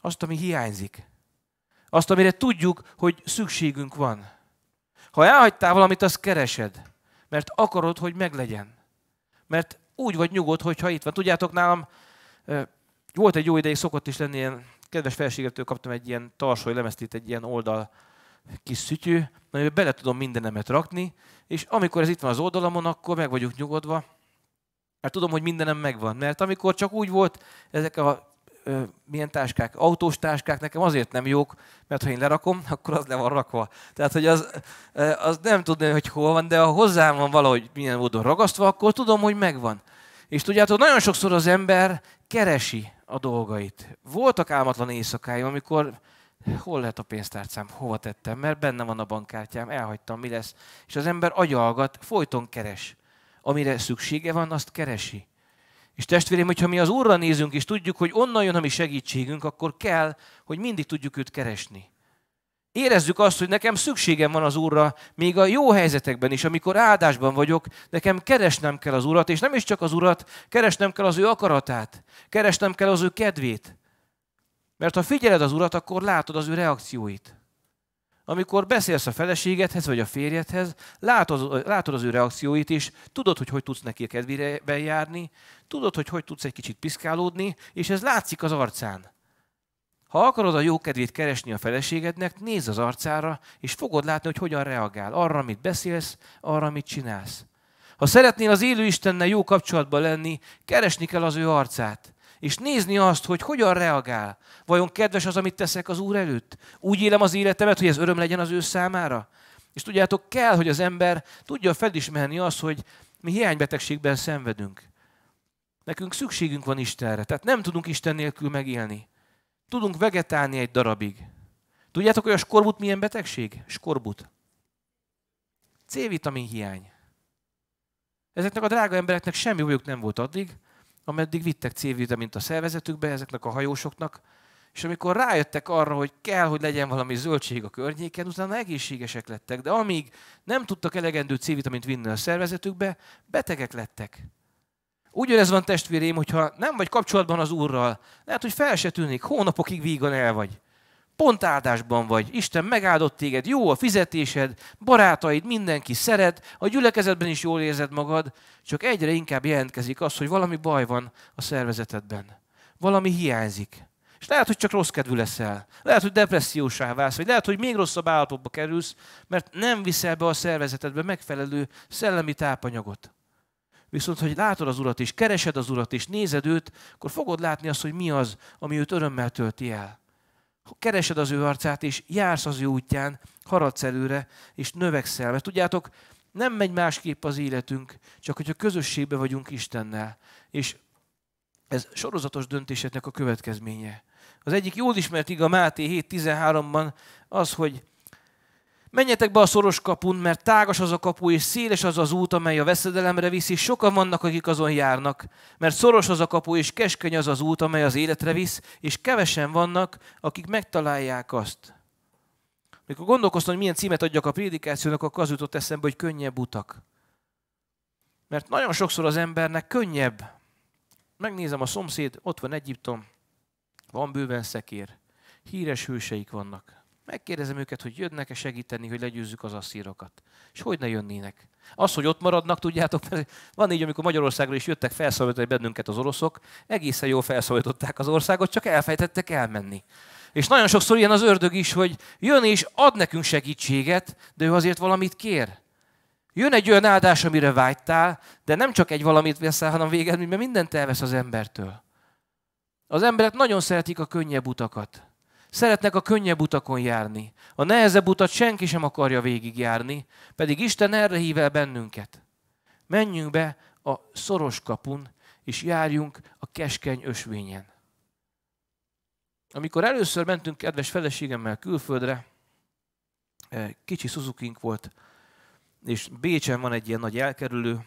Azt, ami hiányzik. Azt, amire tudjuk, hogy szükségünk van. Ha elhagytál valamit, azt keresed, mert akarod, hogy meglegyen. Mert úgy vagy nyugodt, hogyha itt van. Tudjátok, nálam volt egy jó ideig, szokott is lenni ilyen, kedves felségettől kaptam egy ilyen tarsoly lemeztét, egy ilyen oldal kis szütyű, amiben bele tudom mindenemet rakni, és amikor ez itt van az oldalamon, akkor meg vagyok nyugodva, mert tudom, hogy mindenem megvan. Mert amikor csak úgy volt, ezek a ö, milyen táskák, autós táskák nekem azért nem jók, mert ha én lerakom, akkor az le van rakva. Tehát, hogy az, ö, az nem tudni, hogy hol van, de ha hozzám van valahogy milyen módon ragasztva, akkor tudom, hogy megvan. És tudjátok, nagyon sokszor az ember keresi a dolgait. Voltak álmatlan éjszakáim, amikor hol lehet a pénztárcám, hova tettem, mert benne van a bankkártyám, elhagytam, mi lesz. És az ember agyalgat, folyton keres. Amire szüksége van, azt keresi. És testvérem, hogyha mi az Úrra nézünk, és tudjuk, hogy onnan jön a mi segítségünk, akkor kell, hogy mindig tudjuk őt keresni. Érezzük azt, hogy nekem szükségem van az Úrra, még a jó helyzetekben is, amikor áldásban vagyok, nekem keresnem kell az Urat, és nem is csak az Urat, keresnem kell az ő akaratát, keresnem kell az ő kedvét. Mert ha figyeled az Urat, akkor látod az ő reakcióit. Amikor beszélsz a feleségedhez vagy a férjedhez, látod, látod az ő reakcióit, és tudod, hogy hogy tudsz neki a kedvében járni, tudod, hogy hogy tudsz egy kicsit piszkálódni, és ez látszik az arcán. Ha akarod a jó kedvét keresni a feleségednek, nézz az arcára, és fogod látni, hogy hogyan reagál. Arra, amit beszélsz, arra, amit csinálsz. Ha szeretnél az élő Istennel jó kapcsolatban lenni, keresni kell az ő arcát. És nézni azt, hogy hogyan reagál. Vajon kedves az, amit teszek az Úr előtt? Úgy élem az életemet, hogy ez öröm legyen az ő számára? És tudjátok, kell, hogy az ember tudja felismerni azt, hogy mi hiánybetegségben szenvedünk. Nekünk szükségünk van Istenre, tehát nem tudunk Isten nélkül megélni. Tudunk vegetálni egy darabig. Tudjátok, hogy a skorbut milyen betegség? Skorbut. C-vitamin hiány. Ezeknek a drága embereknek semmi bajuk nem volt addig, ameddig vittek C-vitamint a szervezetükbe, ezeknek a hajósoknak, és amikor rájöttek arra, hogy kell, hogy legyen valami zöldség a környéken, utána egészségesek lettek, de amíg nem tudtak elegendő C-vitamint vinni a szervezetükbe, betegek lettek. Ugyanez van testvérém, hogyha nem vagy kapcsolatban az Úrral, lehet, hogy fel se tűnik, hónapokig vígan el vagy. Pont áldásban vagy, Isten megáldott téged, jó a fizetésed, barátaid, mindenki szeret, a gyülekezetben is jól érzed magad, csak egyre inkább jelentkezik az, hogy valami baj van a szervezetedben. Valami hiányzik. És lehet, hogy csak rossz kedvű leszel. Lehet, hogy depressziósá válsz, vagy lehet, hogy még rosszabb állapotba kerülsz, mert nem viszel be a szervezetedbe megfelelő szellemi tápanyagot. Viszont, hogy látod az Urat és keresed az Urat és nézed őt, akkor fogod látni azt, hogy mi az, ami őt örömmel tölti el. Ha keresed az ő arcát, és jársz az ő útján, haradsz előre, és növekszel. Mert tudjátok, nem megy másképp az életünk, csak hogyha közösségbe vagyunk Istennel. És ez sorozatos döntéseknek a következménye. Az egyik jól ismert iga Máté 7.13-ban az, hogy Menjetek be a szoros kapun, mert tágas az a kapu, és széles az az út, amely a veszedelemre visz, és sokan vannak, akik azon járnak. Mert szoros az a kapu, és keskeny az az út, amely az életre visz, és kevesen vannak, akik megtalálják azt. Mikor gondolkoztam, hogy milyen címet adjak a prédikációnak, akkor az jutott eszembe, hogy könnyebb utak. Mert nagyon sokszor az embernek könnyebb. Megnézem a szomszéd, ott van Egyiptom, van bőven szekér, híres hőseik vannak. Megkérdezem őket, hogy jönnek-e segíteni, hogy legyőzzük az asszírokat. És hogy ne jönnének? Az, hogy ott maradnak, tudjátok, mert van így, amikor Magyarországra is jöttek felszólítani bennünket az oroszok, egészen jól felszólították az országot, csak elfejtettek elmenni. És nagyon sokszor ilyen az ördög is, hogy jön és ad nekünk segítséget, de ő azért valamit kér. Jön egy olyan áldás, amire vágytál, de nem csak egy valamit veszel, hanem végeredményben mindent elvesz az embertől. Az emberek nagyon szeretik a könnyebb utakat. Szeretnek a könnyebb utakon járni. A nehezebb utat senki sem akarja végigjárni, pedig Isten erre hív el bennünket. Menjünk be a szoros kapun, és járjunk a keskeny ösvényen. Amikor először mentünk kedves feleségemmel külföldre, eh, kicsi suzuki volt, és Bécsen van egy ilyen nagy elkerülő,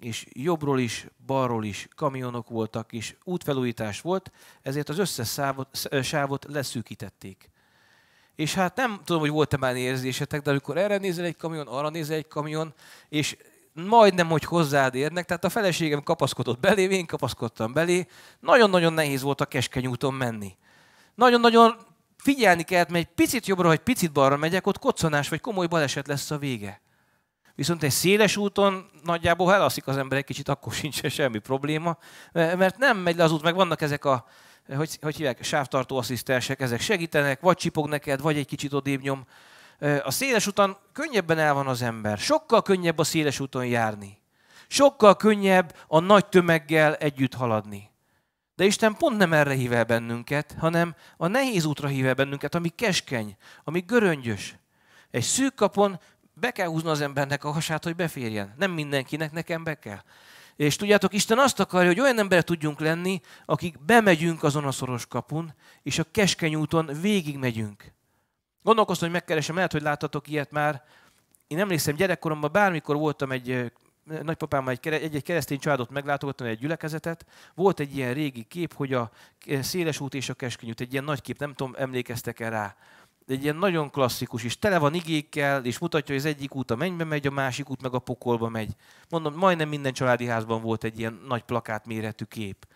és jobbról is, balról is kamionok voltak, és útfelújítás volt, ezért az összes szávot, sávot leszűkítették. És hát nem tudom, hogy volt-e már érzésetek, de amikor erre nézel egy kamion, arra nézel egy kamion, és majdnem, hogy hozzád érnek, tehát a feleségem kapaszkodott belé, én kapaszkodtam belé, nagyon-nagyon nehéz volt a keskeny úton menni. Nagyon-nagyon figyelni kellett, mert egy picit jobbra, vagy picit balra megyek, ott koccanás vagy komoly baleset lesz a vége. Viszont egy széles úton nagyjából, ha elaszik az ember egy kicsit, akkor sincs semmi probléma, mert nem megy le az út, meg vannak ezek a, hogy, hogy hívják, sávtartó asszisztensek, ezek segítenek, vagy csipog neked, vagy egy kicsit odébb nyom. A széles úton könnyebben el van az ember. Sokkal könnyebb a széles úton járni. Sokkal könnyebb a nagy tömeggel együtt haladni. De Isten pont nem erre hív el bennünket, hanem a nehéz útra hív el bennünket, ami keskeny, ami göröngyös. Egy szűk kapon be kell húzni az embernek a hasát, hogy beférjen. Nem mindenkinek, nekem be kell. És tudjátok, Isten azt akarja, hogy olyan emberek tudjunk lenni, akik bemegyünk azon a szoros kapun, és a keskeny úton végig megyünk. Gondolkoztam, hogy megkeresem, lehet, hogy láttatok ilyet már. Én emlékszem, gyerekkoromban bármikor voltam egy nagypapám egy, egy, egy keresztény családot meglátogattam, egy gyülekezetet, volt egy ilyen régi kép, hogy a széles út és a keskeny út, egy ilyen nagy kép, nem tudom, emlékeztek-e rá. Egy ilyen nagyon klasszikus, és tele van igékkel, és mutatja, hogy az egyik út a mennybe megy, a másik út meg a pokolba megy. Mondom, majdnem minden családi házban volt egy ilyen nagy plakát méretű kép.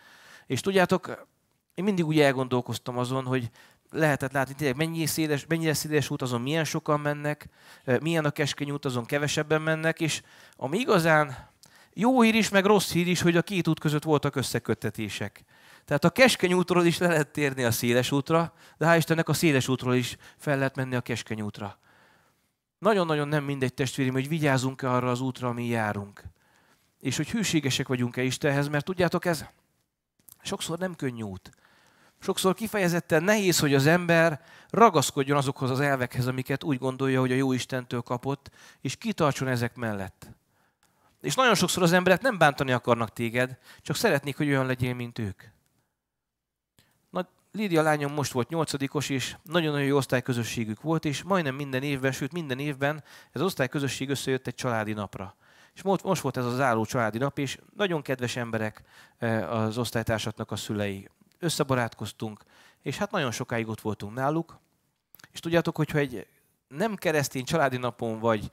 És tudjátok, én mindig úgy elgondolkoztam azon, hogy lehetett látni tényleg mennyi széles, mennyire széles út, azon milyen sokan mennek, milyen a keskeny út, azon kevesebben mennek, és ami igazán jó hír is, meg rossz hír is, hogy a két út között voltak összeköttetések. Tehát a keskeny útról is le lehet térni a széles útra, de hál' Istennek a széles útról is fel lehet menni a keskeny útra. Nagyon-nagyon nem mindegy testvérem, hogy vigyázunk-e arra az útra, ami járunk. És hogy hűségesek vagyunk-e Istenhez, mert tudjátok, ez sokszor nem könnyű út. Sokszor kifejezetten nehéz, hogy az ember ragaszkodjon azokhoz az elvekhez, amiket úgy gondolja, hogy a jó Istentől kapott, és kitartson ezek mellett. És nagyon sokszor az emberek nem bántani akarnak téged, csak szeretnék, hogy olyan legyél, mint ők. Lídia lányom most volt nyolcadikos, és nagyon-nagyon jó osztályközösségük volt, és majdnem minden évben, sőt minden évben ez az osztályközösség összejött egy családi napra. És most volt ez az álló családi nap, és nagyon kedves emberek eh, az osztálytársaknak a szülei összebarátkoztunk, és hát nagyon sokáig ott voltunk náluk. És tudjátok, hogyha egy nem keresztény családi napon vagy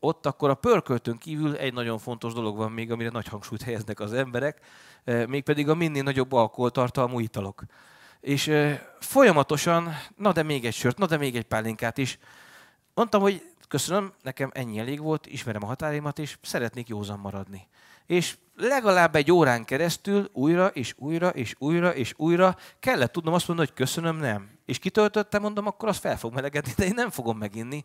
ott, akkor a pörköltön kívül egy nagyon fontos dolog van még, amire nagy hangsúlyt helyeznek az emberek, mégpedig a minél nagyobb alkoholtartalmú italok. És folyamatosan, na de még egy sört, na de még egy pálinkát is. Mondtam, hogy köszönöm, nekem ennyi elég volt, ismerem a határimat, és szeretnék józan maradni és legalább egy órán keresztül újra és újra és újra és újra kellett tudnom azt mondani, hogy köszönöm, nem. És kitöltöttem, mondom, akkor az fel fog melegedni, de én nem fogom meginni.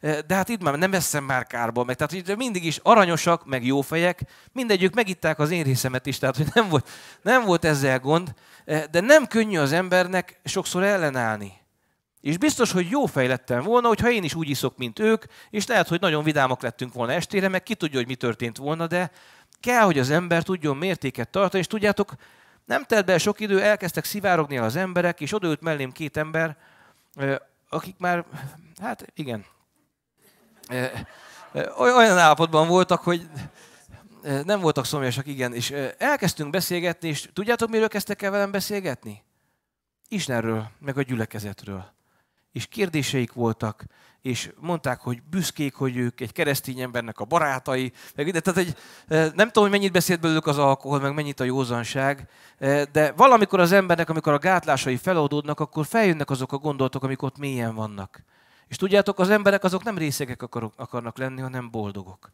De hát itt már nem eszem már kárba, meg tehát mindig is aranyosak, meg jó fejek, mindegyük megitták az én részemet is, tehát hogy nem volt, nem volt ezzel gond, de nem könnyű az embernek sokszor ellenállni. És biztos, hogy jó fej lettem volna, hogyha én is úgy iszok, mint ők, és lehet, hogy nagyon vidámak lettünk volna estére, meg ki tudja, hogy mi történt volna, de kell, hogy az ember tudjon mértéket tartani, és tudjátok, nem telt be sok idő, elkezdtek szivárogni az emberek, és odaült mellém két ember, akik már, hát igen, olyan állapotban voltak, hogy nem voltak szomjasak, igen, és elkezdtünk beszélgetni, és tudjátok, miről kezdtek el velem beszélgetni? Istenről, meg a gyülekezetről. És kérdéseik voltak, és mondták, hogy büszkék, hogy ők egy keresztény embernek a barátai, meg ide, tehát egy, e, nem tudom, hogy mennyit beszélt belőlük az alkohol, meg mennyit a józanság, e, de valamikor az embernek, amikor a gátlásai feloldódnak, akkor feljönnek azok a gondolatok, amik ott mélyen vannak. És tudjátok, az emberek azok nem részegek akarnak lenni, hanem boldogok.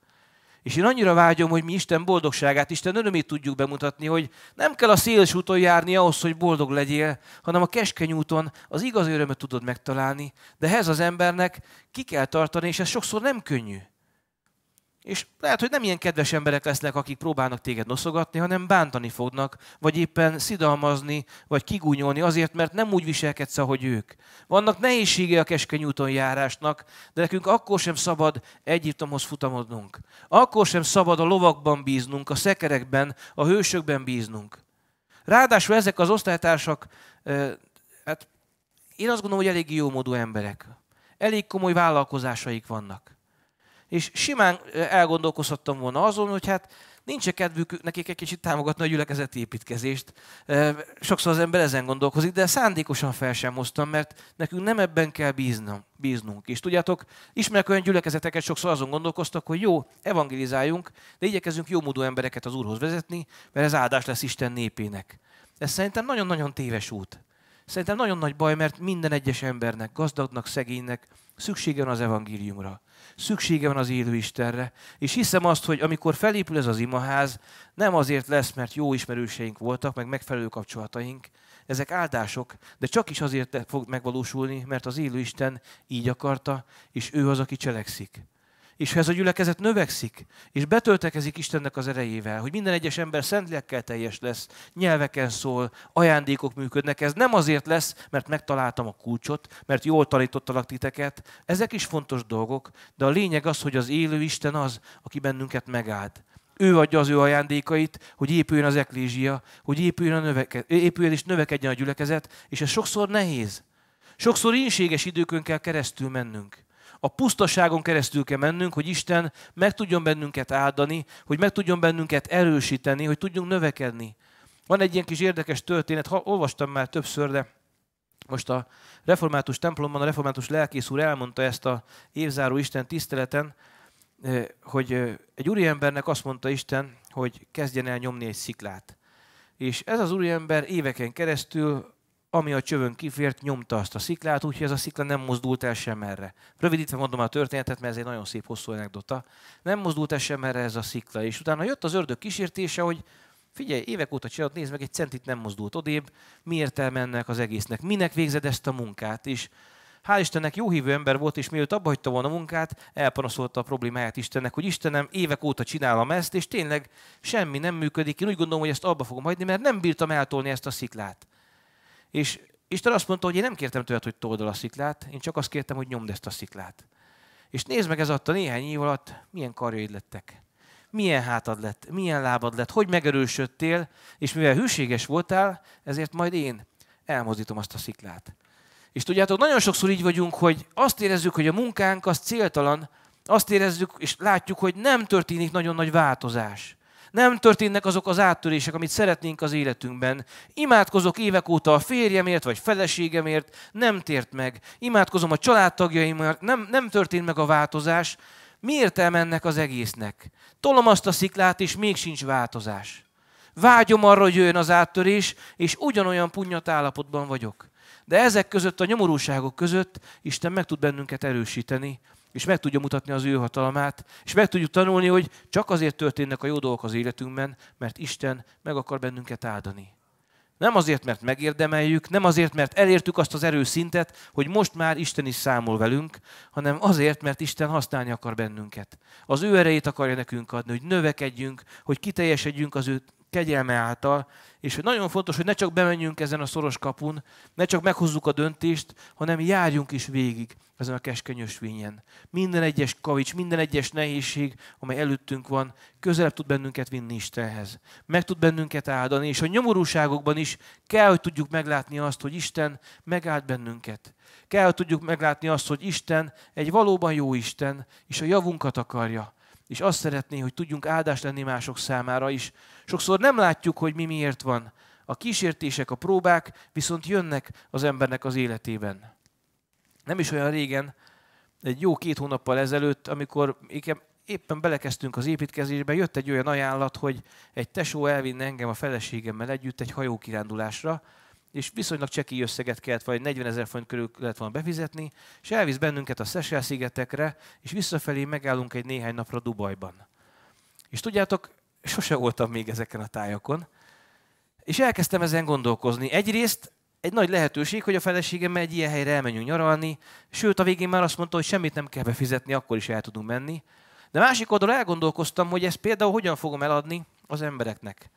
És én annyira vágyom, hogy mi Isten boldogságát, Isten örömét tudjuk bemutatni, hogy nem kell a széles úton járni ahhoz, hogy boldog legyél, hanem a keskeny úton az igazi örömet tudod megtalálni, de ehhez az embernek ki kell tartani, és ez sokszor nem könnyű. És lehet, hogy nem ilyen kedves emberek lesznek, akik próbálnak téged noszogatni, hanem bántani fognak, vagy éppen szidalmazni, vagy kigúnyolni azért, mert nem úgy viselkedsz, ahogy ők. Vannak nehézsége a keskeny úton járásnak, de nekünk akkor sem szabad Egyiptomhoz futamodnunk. Akkor sem szabad a lovakban bíznunk, a szekerekben, a hősökben bíznunk. Ráadásul ezek az osztálytársak, hát én azt gondolom, hogy elég jó módú emberek. Elég komoly vállalkozásaik vannak és simán elgondolkozhattam volna azon, hogy hát nincs -e kedvük nekik egy kicsit támogatni a gyülekezeti építkezést. Sokszor az ember ezen gondolkozik, de szándékosan fel sem hoztam, mert nekünk nem ebben kell bíznom, bíznunk. És tudjátok, ismerek olyan gyülekezeteket, sokszor azon gondolkoztak, hogy jó, evangelizáljunk, de igyekezünk jó módú embereket az Úrhoz vezetni, mert ez áldás lesz Isten népének. Ez szerintem nagyon-nagyon téves út. Szerintem nagyon nagy baj, mert minden egyes embernek, gazdagnak, szegénynek szüksége van az evangéliumra. Szüksége van az élő Istenre. És hiszem azt, hogy amikor felépül ez az imaház, nem azért lesz, mert jó ismerőseink voltak, meg megfelelő kapcsolataink, ezek áldások, de csak is azért fog megvalósulni, mert az élő Isten így akarta, és ő az, aki cselekszik. És ha ez a gyülekezet növekszik, és betöltekezik Istennek az erejével, hogy minden egyes ember szentlélekkel teljes lesz, nyelveken szól, ajándékok működnek, ez nem azért lesz, mert megtaláltam a kulcsot, mert jól tanítottalak titeket, ezek is fontos dolgok, de a lényeg az, hogy az élő Isten az, aki bennünket megáld. Ő adja az ő ajándékait, hogy épüljön az eklézsia, hogy épüljön, a növeke, épüljön és növekedjen a gyülekezet, és ez sokszor nehéz. Sokszor ínséges időkön kell keresztül mennünk. A pusztaságon keresztül kell mennünk, hogy Isten meg tudjon bennünket áldani, hogy meg tudjon bennünket erősíteni, hogy tudjunk növekedni. Van egy ilyen kis érdekes történet, ha, olvastam már többször, de most a református templomban a református lelkész úr elmondta ezt a évzáró Isten tiszteleten, eh, hogy eh, egy úriembernek azt mondta Isten, hogy kezdjen el nyomni egy sziklát. És ez az úriember éveken keresztül ami a csövön kifért, nyomta azt a sziklát, úgyhogy ez a szikla nem mozdult el sem erre. Rövidítve mondom a történetet, mert ez egy nagyon szép hosszú anekdota. Nem mozdult el sem erre ez a szikla. És utána jött az ördög kísértése, hogy figyelj, évek óta csinálod, nézd meg, egy centit nem mozdult odébb, mi értelme ennek az egésznek, minek végzed ezt a munkát, és hál' Istennek jó hívő ember volt, és mielőtt abba hagyta volna a munkát, elpanaszolta a problémáját Istennek, hogy Istenem, évek óta csinálom ezt, és tényleg semmi nem működik. Én úgy gondolom, hogy ezt abba fogom hagyni, mert nem bírtam eltolni ezt a sziklát. És Isten azt mondta, hogy én nem kértem tőled, hogy told a sziklát, én csak azt kértem, hogy nyomd ezt a sziklát. És nézd meg ez alatt a néhány év alatt, milyen karjaid lettek. Milyen hátad lett, milyen lábad lett, hogy megerősödtél, és mivel hűséges voltál, ezért majd én elmozdítom azt a sziklát. És tudjátok, nagyon sokszor így vagyunk, hogy azt érezzük, hogy a munkánk az céltalan, azt érezzük és látjuk, hogy nem történik nagyon nagy változás. Nem történnek azok az áttörések, amit szeretnénk az életünkben. Imádkozok évek óta a férjemért vagy feleségemért, nem tért meg. Imádkozom a családtagjaimért, nem, nem történt meg a változás. Mi értelme az egésznek? Tolom azt a sziklát, és még sincs változás. Vágyom arra, hogy jöjjön az áttörés, és ugyanolyan punyat állapotban vagyok. De ezek között, a nyomorúságok között Isten meg tud bennünket erősíteni, és meg tudja mutatni az ő hatalmát, és meg tudjuk tanulni, hogy csak azért történnek a jó dolgok az életünkben, mert Isten meg akar bennünket áldani. Nem azért, mert megérdemeljük, nem azért, mert elértük azt az erőszintet, hogy most már Isten is számol velünk, hanem azért, mert Isten használni akar bennünket. Az ő erejét akarja nekünk adni, hogy növekedjünk, hogy kiteljesedjünk az ő kegyelme által, és nagyon fontos, hogy ne csak bemenjünk ezen a szoros kapun, ne csak meghozzuk a döntést, hanem járjunk is végig ezen a keskeny ösvényen. Minden egyes kavics, minden egyes nehézség, amely előttünk van, közelebb tud bennünket vinni Istenhez. Meg tud bennünket áldani, és a nyomorúságokban is kell, hogy tudjuk meglátni azt, hogy Isten megáld bennünket. Kell, hogy tudjuk meglátni azt, hogy Isten egy valóban jó Isten, és a javunkat akarja és azt szeretné, hogy tudjunk áldás lenni mások számára is. Sokszor nem látjuk, hogy mi miért van. A kísértések, a próbák viszont jönnek az embernek az életében. Nem is olyan régen, egy jó két hónappal ezelőtt, amikor éppen belekezdtünk az építkezésbe, jött egy olyan ajánlat, hogy egy tesó elvinne engem a feleségemmel együtt egy hajókirándulásra, és viszonylag cseki összeget kellett, vagy 40 ezer font körül kellett volna befizetni, és elvisz bennünket a Seychelles szigetekre, és visszafelé megállunk egy néhány napra Dubajban. És tudjátok, sose voltam még ezeken a tájakon, és elkezdtem ezen gondolkozni. Egyrészt egy nagy lehetőség, hogy a feleségem egy ilyen helyre elmenjünk nyaralni, sőt a végén már azt mondta, hogy semmit nem kell befizetni, akkor is el tudunk menni. De másik oldalon elgondolkoztam, hogy ezt például hogyan fogom eladni az embereknek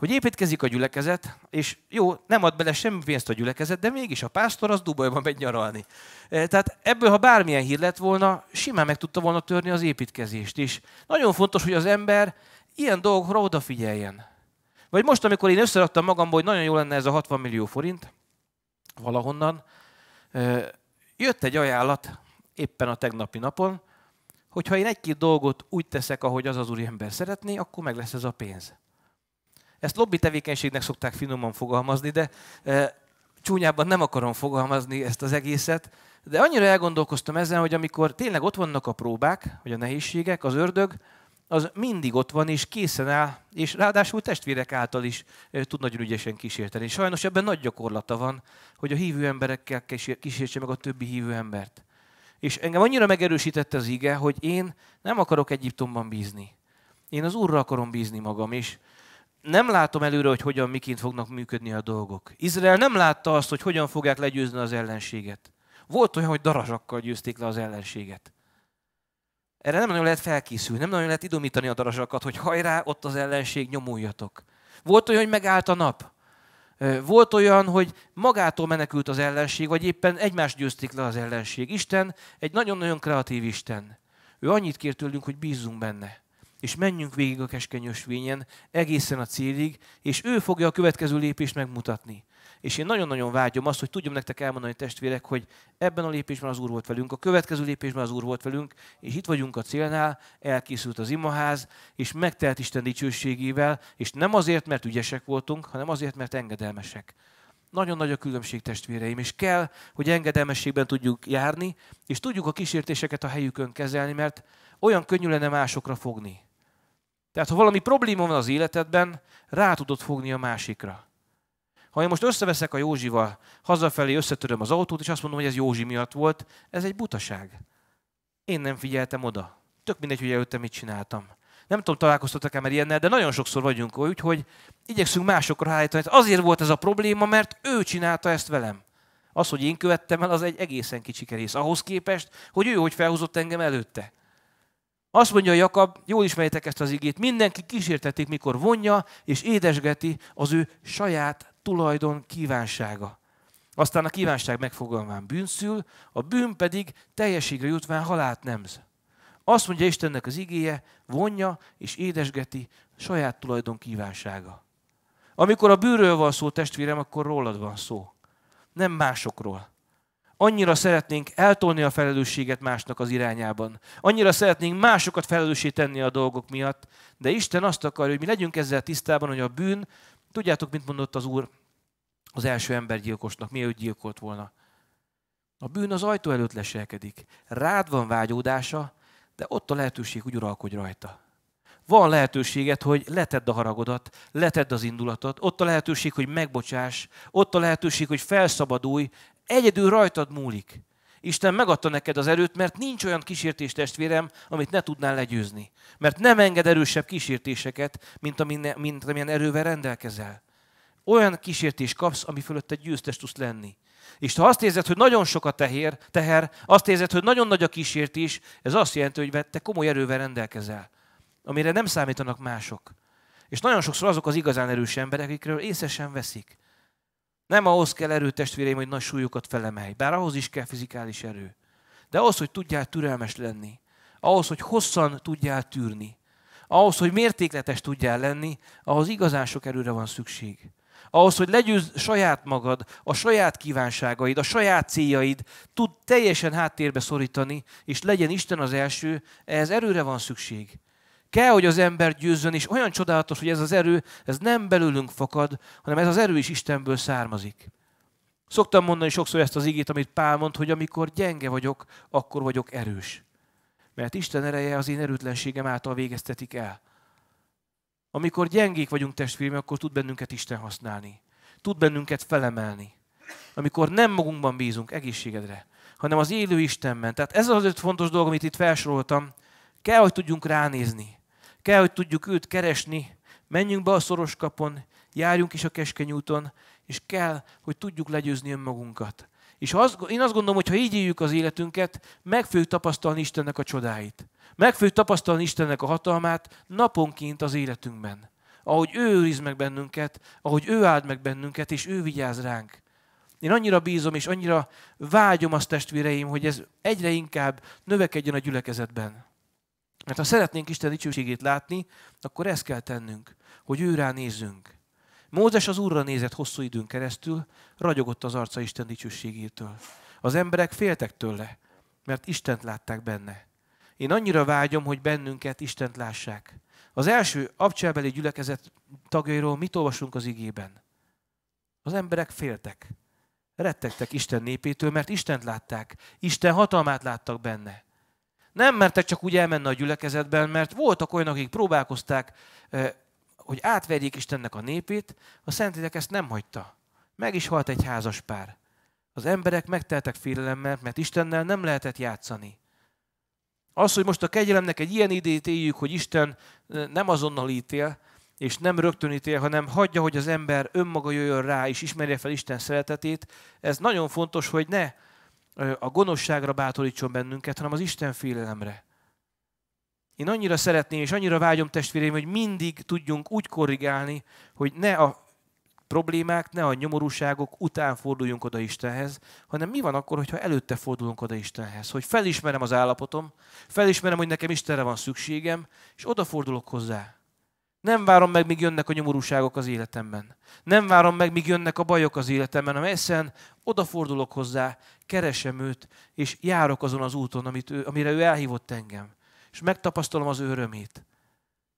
hogy építkezik a gyülekezet, és jó, nem ad bele semmi pénzt a gyülekezet, de mégis a pásztor az Dubajban megy nyaralni. E, tehát ebből, ha bármilyen hír lett volna, simán meg tudta volna törni az építkezést is. Nagyon fontos, hogy az ember ilyen dolgokra odafigyeljen. Vagy most, amikor én összeraktam magamból, hogy nagyon jó lenne ez a 60 millió forint, valahonnan, e, jött egy ajánlat éppen a tegnapi napon, hogyha én egy-két dolgot úgy teszek, ahogy az az úriember szeretné, akkor meg lesz ez a pénz. Ezt lobby tevékenységnek szokták finoman fogalmazni, de e, csúnyában nem akarom fogalmazni ezt az egészet, de annyira elgondolkoztam ezen, hogy amikor tényleg ott vannak a próbák, vagy a nehézségek, az ördög az mindig ott van és készen áll, és ráadásul testvérek által is ö, tud nagyon ügyesen kísérteni. Sajnos ebben nagy gyakorlata van, hogy a hívő emberekkel kísér- kísértse meg a többi hívő embert. És engem annyira megerősítette az ige, hogy én nem akarok Egyiptomban bízni. Én az Úrra akarom bízni magam, és nem látom előre, hogy hogyan, miként fognak működni a dolgok. Izrael nem látta azt, hogy hogyan fogják legyőzni az ellenséget. Volt olyan, hogy darazsakkal győzték le az ellenséget. Erre nem nagyon lehet felkészülni, nem nagyon lehet idomítani a darazsakat, hogy hajrá, ott az ellenség, nyomuljatok. Volt olyan, hogy megállt a nap. Volt olyan, hogy magától menekült az ellenség, vagy éppen egymást győzték le az ellenség. Isten egy nagyon-nagyon kreatív Isten. Ő annyit kér tőlünk, hogy bízzunk benne. És menjünk végig a keskeny ösvényen, egészen a célig, és ő fogja a következő lépést megmutatni. És én nagyon-nagyon vágyom azt, hogy tudjam nektek elmondani, testvérek, hogy ebben a lépésben az Úr volt velünk, a következő lépésben az Úr volt velünk, és itt vagyunk a célnál, elkészült az imaház, és megtelt Isten dicsőségével, és nem azért, mert ügyesek voltunk, hanem azért, mert engedelmesek. Nagyon nagy a különbség, testvéreim, és kell, hogy engedelmességben tudjuk járni, és tudjuk a kísértéseket a helyükön kezelni, mert olyan könnyű lenne másokra fogni. Tehát, ha valami probléma van az életedben, rá tudod fogni a másikra. Ha én most összeveszek a Józsival, hazafelé összetöröm az autót, és azt mondom, hogy ez Józsi miatt volt, ez egy butaság. Én nem figyeltem oda. Tök mindegy, hogy előtte mit csináltam. Nem tudom, találkoztatok-e már ilyennel, de nagyon sokszor vagyunk úgy, hogy igyekszünk másokra állítani. hogy Azért volt ez a probléma, mert ő csinálta ezt velem. Az, hogy én követtem el, az egy egészen kicsi rész. Ahhoz képest, hogy ő hogy felhozott engem előtte. Azt mondja Jakab, jól ismeritek ezt az igét, mindenki kísértetik, mikor vonja és édesgeti az ő saját tulajdon kívánsága. Aztán a kívánság megfogalmán bűnszül, a bűn pedig teljességre jutván halált nemz. Azt mondja Istennek az igéje, vonja és édesgeti saját tulajdon kívánsága. Amikor a bűnről van szó, testvérem, akkor rólad van szó. Nem másokról. Annyira szeretnénk eltolni a felelősséget másnak az irányában. Annyira szeretnénk másokat felelőssé tenni a dolgok miatt, de Isten azt akarja, hogy mi legyünk ezzel tisztában, hogy a bűn, tudjátok, mit mondott az Úr az első embergyilkosnak, mielőtt gyilkolt volna. A bűn az ajtó előtt leselkedik. Rád van vágyódása, de ott a lehetőség, hogy uralkodj rajta. Van lehetőséged, hogy letedd a haragodat, letedd az indulatot, ott a lehetőség, hogy megbocsáss, ott a lehetőség, hogy felszabadulj, egyedül rajtad múlik. Isten megadta neked az erőt, mert nincs olyan kísértés, testvérem, amit ne tudnál legyőzni. Mert nem enged erősebb kísértéseket, mint, amin, mint amilyen erővel rendelkezel. Olyan kísértés kapsz, ami fölött egy győztes tudsz lenni. És ha azt érzed, hogy nagyon sok a teher, teher, azt érzed, hogy nagyon nagy a kísértés, ez azt jelenti, hogy te komoly erővel rendelkezel, amire nem számítanak mások. És nagyon sokszor azok az igazán erős emberek, akikről észre sem veszik. Nem ahhoz kell erő, testvéreim, hogy nagy súlyokat felemelj, bár ahhoz is kell fizikális erő. De ahhoz, hogy tudjál türelmes lenni, ahhoz, hogy hosszan tudjál tűrni, ahhoz, hogy mértékletes tudjál lenni, ahhoz igazán sok erőre van szükség. Ahhoz, hogy legyőzd saját magad, a saját kívánságaid, a saját céljaid, tud teljesen háttérbe szorítani, és legyen Isten az első, ehhez erőre van szükség. Kell, hogy az ember győzzön, és olyan csodálatos, hogy ez az erő, ez nem belőlünk fakad, hanem ez az erő is Istenből származik. Szoktam mondani sokszor ezt az igét, amit Pál mond, hogy amikor gyenge vagyok, akkor vagyok erős. Mert Isten ereje az én erőtlenségem által végeztetik el. Amikor gyengék vagyunk testvérem, akkor tud bennünket Isten használni. Tud bennünket felemelni. Amikor nem magunkban bízunk egészségedre, hanem az élő Istenben. Tehát ez az öt fontos dolog, amit itt felsoroltam. Kell, hogy tudjunk ránézni. Kell, hogy tudjuk őt keresni. Menjünk be a szoros kapon, járjunk is a keskeny úton, és kell, hogy tudjuk legyőzni önmagunkat. És az, én azt gondolom, hogy ha így éljük az életünket, meg fogjuk tapasztalni Istennek a csodáit. Meg fogjuk tapasztalni Istennek a hatalmát naponként az életünkben. Ahogy ő őriz meg bennünket, ahogy ő áld meg bennünket, és ő vigyáz ránk. Én annyira bízom, és annyira vágyom azt testvéreim, hogy ez egyre inkább növekedjen a gyülekezetben. Mert ha szeretnénk Isten dicsőségét látni, akkor ezt kell tennünk, hogy ő rá nézzünk. Mózes az Úrra nézett hosszú időn keresztül, ragyogott az arca Isten dicsőségétől. Az emberek féltek tőle, mert Istent látták benne. Én annyira vágyom, hogy bennünket Istent lássák. Az első abcselbeli gyülekezet tagjairól mit olvasunk az igében? Az emberek féltek. Rettegtek Isten népétől, mert Istent látták. Isten hatalmát láttak benne. Nem mertek csak úgy elmenni a gyülekezetben, mert voltak olyanok, akik próbálkozták, hogy átverjék Istennek a népét, a Szentlélek ezt nem hagyta. Meg is halt egy házas pár. Az emberek megteltek félelemmel, mert Istennel nem lehetett játszani. Az, hogy most a kegyelemnek egy ilyen idét éljük, hogy Isten nem azonnal ítél, és nem rögtön ítél, hanem hagyja, hogy az ember önmaga jöjjön rá, és ismerje fel Isten szeretetét, ez nagyon fontos, hogy ne a gonoszságra bátorítson bennünket, hanem az Isten félelemre. Én annyira szeretném, és annyira vágyom testvéreim, hogy mindig tudjunk úgy korrigálni, hogy ne a problémák, ne a nyomorúságok után forduljunk oda Istenhez, hanem mi van akkor, hogyha előtte fordulunk oda Istenhez, hogy felismerem az állapotom, felismerem, hogy nekem Istenre van szükségem, és odafordulok hozzá. Nem várom meg, míg jönnek a nyomorúságok az életemben. Nem várom meg, míg jönnek a bajok az életemben, hanem egyszerűen odafordulok hozzá, keresem őt, és járok azon az úton, amit ő, amire ő elhívott engem. És megtapasztalom az örömét.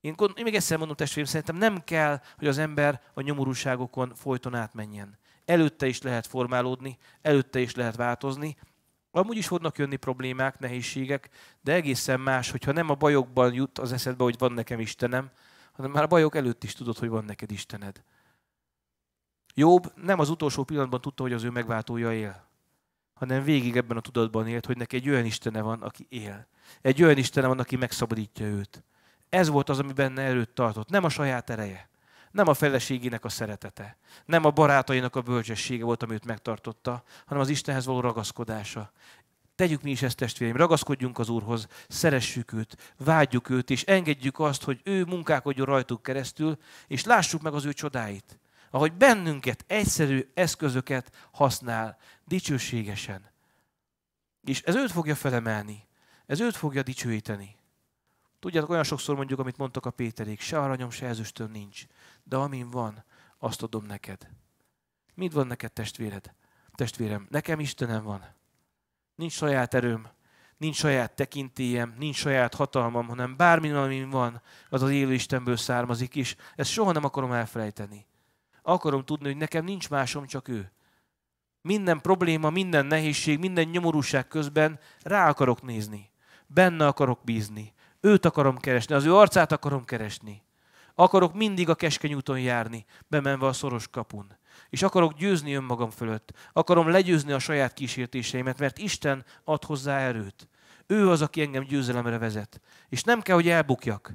Én, én még egyszer mondom, testvérem, szerintem nem kell, hogy az ember a nyomorúságokon folyton átmenjen. Előtte is lehet formálódni, előtte is lehet változni. Amúgy is fognak jönni problémák, nehézségek, de egészen más, hogyha nem a bajokban jut az eszedbe, hogy van nekem Istenem, hanem már a bajok előtt is tudod, hogy van neked Istened. Jobb nem az utolsó pillanatban tudta, hogy az ő megváltója él, hanem végig ebben a tudatban élt, hogy neki egy olyan Istene van, aki él. Egy olyan Istene van, aki megszabadítja őt. Ez volt az, ami benne erőt tartott. Nem a saját ereje, nem a feleségének a szeretete, nem a barátainak a bölcsessége volt, ami őt megtartotta, hanem az Istenhez való ragaszkodása. Tegyük mi is ezt, testvéreim, ragaszkodjunk az Úrhoz, szeressük őt, vágyjuk őt, és engedjük azt, hogy ő munkálkodjon rajtuk keresztül, és lássuk meg az ő csodáit. Ahogy bennünket egyszerű eszközöket használ, dicsőségesen. És ez őt fogja felemelni, ez őt fogja dicsőíteni. Tudjátok, olyan sokszor mondjuk, amit mondtak a Péterék, se aranyom, se ezüstöm nincs, de amin van, azt adom neked. Mit van neked, testvéred? Testvérem, nekem Istenem van. Nincs saját erőm, nincs saját tekintélyem, nincs saját hatalmam, hanem bármi, amin van, az az élő Istenből származik is. Ezt soha nem akarom elfelejteni. Akarom tudni, hogy nekem nincs másom, csak ő. Minden probléma, minden nehézség, minden nyomorúság közben rá akarok nézni. Benne akarok bízni. Őt akarom keresni, az ő arcát akarom keresni. Akarok mindig a keskeny úton járni, bemenve a szoros kapun. És akarok győzni önmagam fölött. Akarom legyőzni a saját kísértéseimet, mert Isten ad hozzá erőt. Ő az, aki engem győzelemre vezet. És nem kell, hogy elbukjak.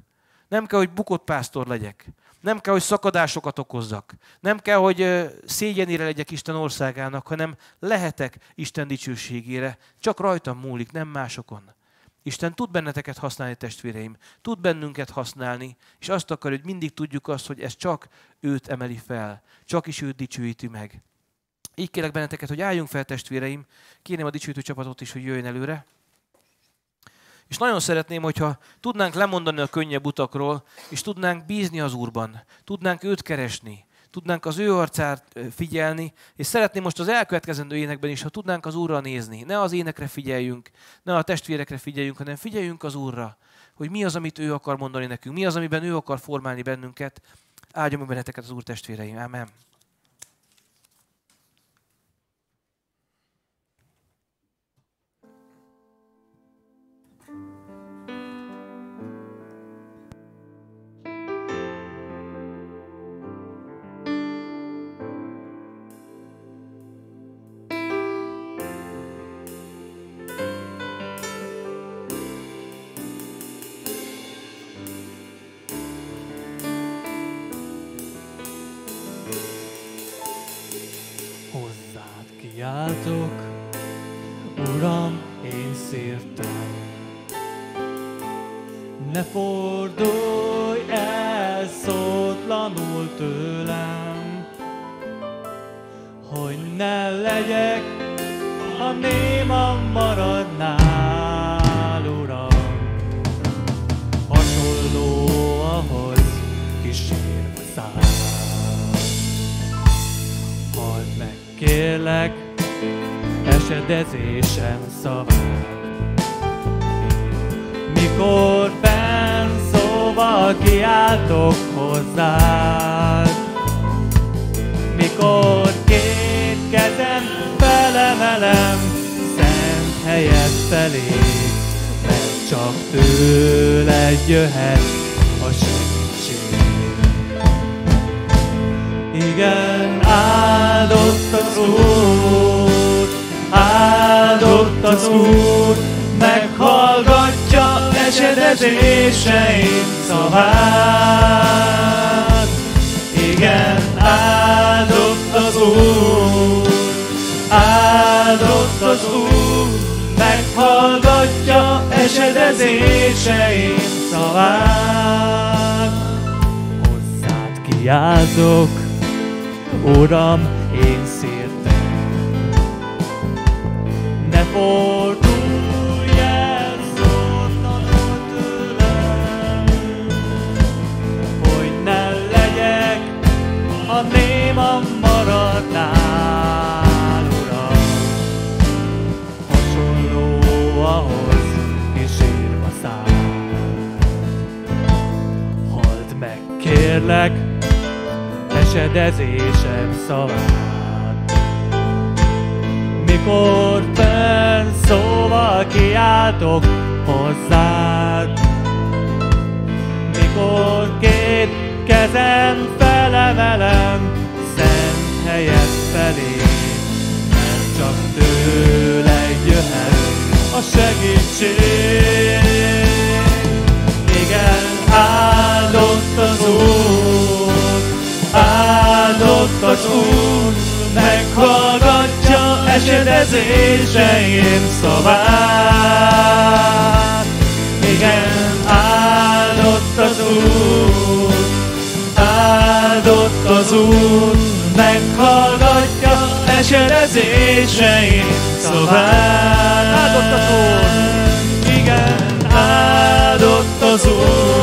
Nem kell, hogy bukott pásztor legyek. Nem kell, hogy szakadásokat okozzak. Nem kell, hogy szégyenére legyek Isten országának, hanem lehetek Isten dicsőségére. Csak rajtam múlik, nem másokon. Isten tud benneteket használni, testvéreim. Tud bennünket használni, és azt akar, hogy mindig tudjuk azt, hogy ez csak őt emeli fel. Csak is őt dicsőíti meg. Így kérlek benneteket, hogy álljunk fel, testvéreim. Kérném a dicsőítő csapatot is, hogy jöjjön előre. És nagyon szeretném, hogyha tudnánk lemondani a könnyebb utakról, és tudnánk bízni az Úrban, tudnánk őt keresni, tudnánk az ő arcát figyelni, és szeretném most az elkövetkezendő énekben is, ha tudnánk az Úrra nézni. Ne az énekre figyeljünk, ne a testvérekre figyeljünk, hanem figyeljünk az Úrra, hogy mi az, amit ő akar mondani nekünk, mi az, amiben ő akar formálni bennünket. Áldja meg benneteket az Úr testvéreim. Amen. Kiáltok, Uram, én szértem. Ne fordulj el szótlanul tőlem, hogy ne legyek, ha néma maradnál, Uram. Hasonló ahhoz száll. Halld meg, kérlek, esedezésem szavát. Mikor fenn szóval kiáltok hozzád, mikor két kezem felemelem szent helyet felé, mert csak csak tőle jöhet a segítség. Igen, áldott az Úr, az Úr, meghallgatja esedezéseim szavát. Igen, áldott az Úr, áldott az Úr, meghallgatja esedezéseim szavát. Hozzád kiáltok, Uram, kérlek, esedezésem szavát. Mikor szóval kiáltok hozzád, mikor két kezem felemelem szent helyet felé, mert csak tőle jöhet a segítség. Igen, áldott az Úr, áldott az Úr, meghallgatja esedezéseim szavát. Igen, áldott az Úr, áldott az Úr, meghallgatja esedezéseim szavát. Áldott az Úr, igen, áldott az Úr,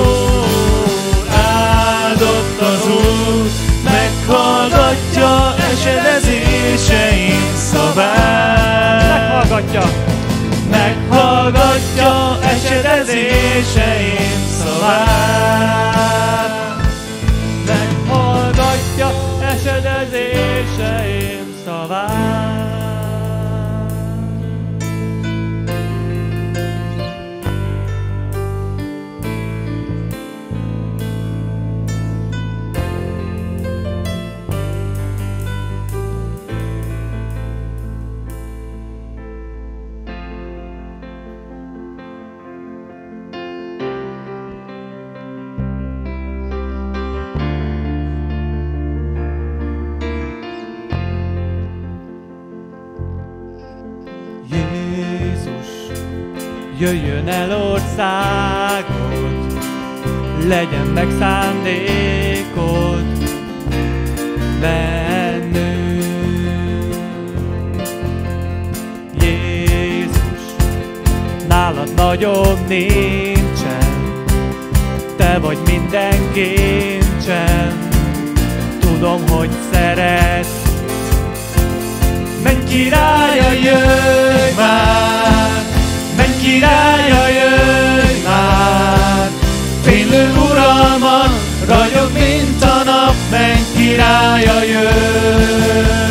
meghallgatja esedezéseim szavát. Meghallgatja, meghallgatja esedezéseim szavát. Meghallgatja esedezéseim szavát. Jöjjön el országod, legyen meg szándékod bennünk. Jézus, nálad nagyobb nincsen, te vagy minden kincsen, tudom, hogy szeretsz, Menj királya, jöjj már! Királya, jöjj már! Fénylő uralmat, ragyog, mint a nap, menj királya, jöjj!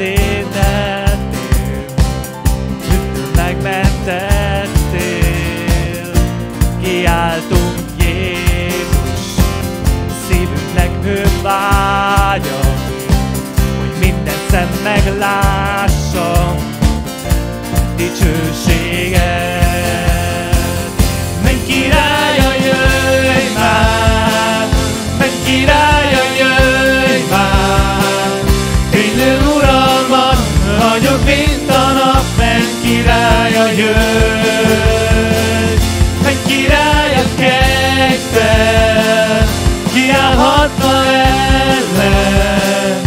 Gyermeket édettél, bűntől megmentettél. Kiáltunk Jézus, szívünk legnőbb hogy minden szem meglássa dicsőséget. Menj királya, királya, jöjj! Menj királya, kelj fel! Kiállhatna ellen!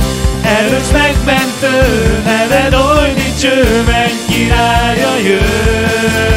Erős megmentő, neved oly dicső, menj királya, jöjj!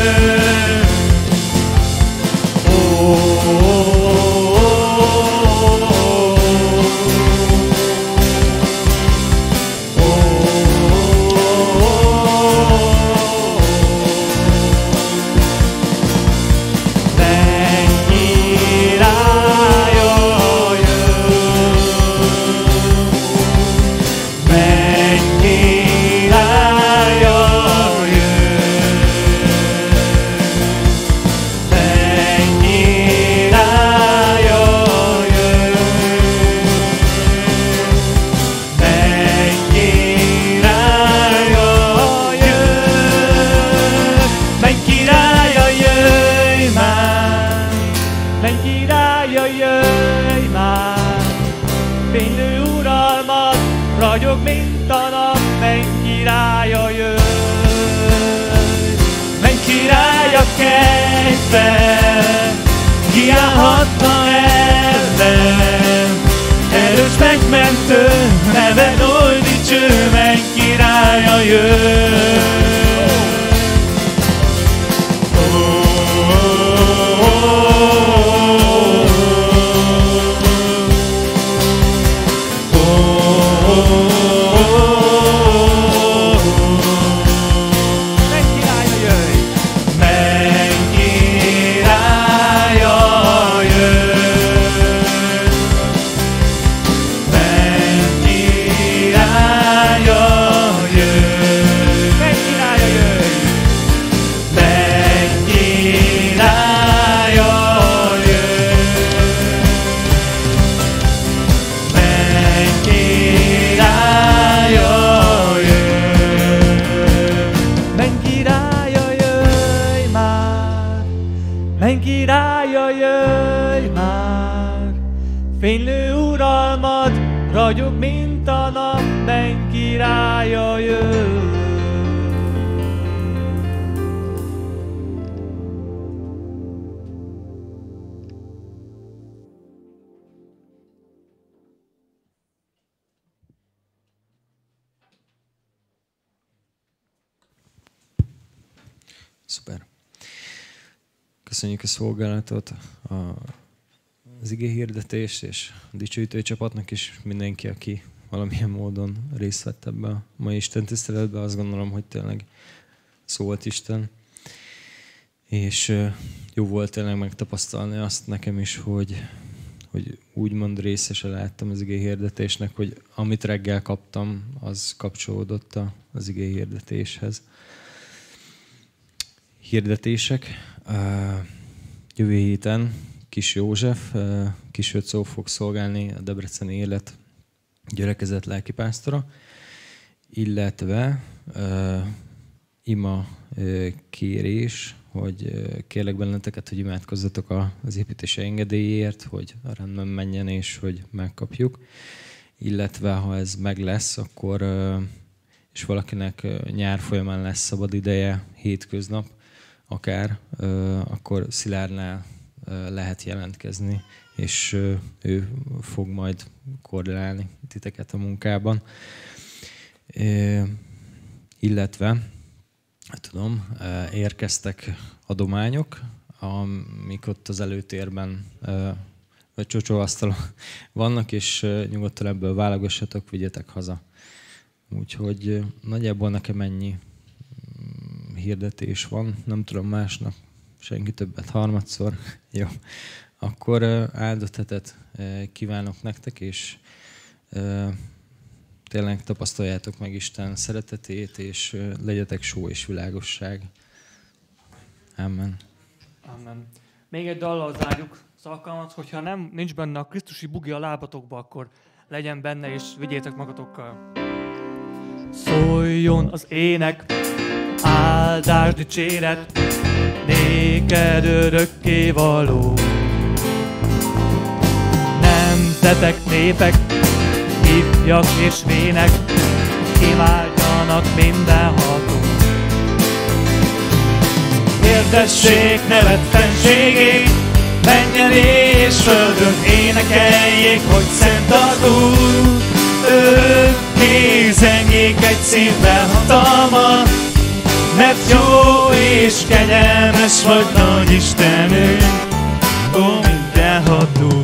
Szuper. Köszönjük a szolgálatot, a, az ige hirdetést, és a dicsőítő csapatnak is mindenki, aki valamilyen módon részt vett ebbe a mai Isten tiszteletbe. Azt gondolom, hogy tényleg szólt Isten. És jó volt tényleg megtapasztalni azt nekem is, hogy, hogy úgymond részese láttam az igé hirdetésnek, hogy amit reggel kaptam, az kapcsolódott az igé hirdetéshez hirdetések. Jövő héten Kis József, Kis Öcó fog szolgálni a Debreceni élet gyülekezet lelkipásztora, illetve ima kérés, hogy kérlek benneteket, hogy imádkozzatok az építési engedélyért, hogy a rendben menjen és hogy megkapjuk. Illetve ha ez meg lesz, akkor és valakinek nyár folyamán lesz szabad ideje, hétköznap, akár, akkor Szilárdnál lehet jelentkezni, és ő fog majd koordinálni titeket a munkában. Illetve, tudom, ö, érkeztek adományok, amik ott az előtérben vagy csocsóasztalon vannak, és nyugodtan ebből válogassatok, vigyetek haza. Úgyhogy nagyjából nekem ennyi hirdetés van, nem tudom másnak, senki többet harmadszor. Jó. Akkor áldott hetet kívánok nektek, és tényleg tapasztaljátok meg Isten szeretetét, és legyetek só és világosság. Amen. Amen. Még egy dallal zárjuk az hogyha nem, nincs benne a Krisztusi bugi a lábatokba, akkor legyen benne, és vigyétek magatokkal. Szóljon az ének, áldás, dicséret, néked örökké való. Nemzetek, népek, ifjak és vének, imádjanak mindenható. Hirdessék nevet fenségét, menjen és földön énekeljék, hogy szent az Úr. Örökké zengjék egy szívvel hatalma, mert jó és kegyelmes vagy nagy Istenünk, ó mindenható.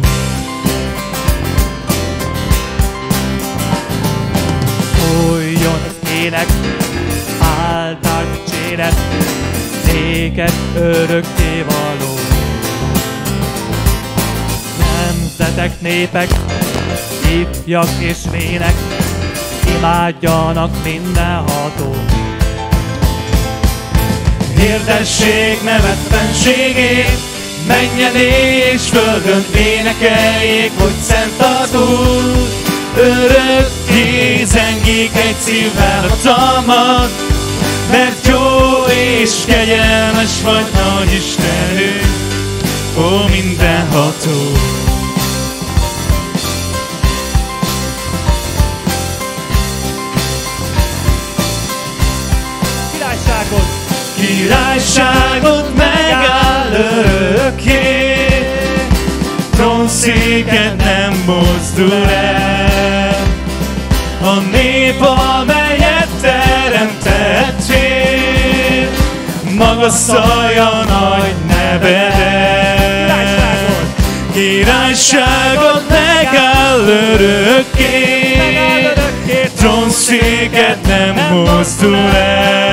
Szóljon az ének, áldás, dicséret, néked örökké való. Nemzetek, népek, ifjak és vének, imádjanak mindenható. Hirdessék nevet fenségét, menjen és földön énekeljék, hogy szent az Úr. Örökké zengik egy szívvel hatalmat, mert jó és kegyelmes vagy nagy Istenünk, ó mindenható. Királyságot megáll örökké, trónszéken nem mozdul el. A nép, amelyet teremtettél, magasztalja nagy nevedet. Királyságot megáll örökké, trónszéket nem mozdul el.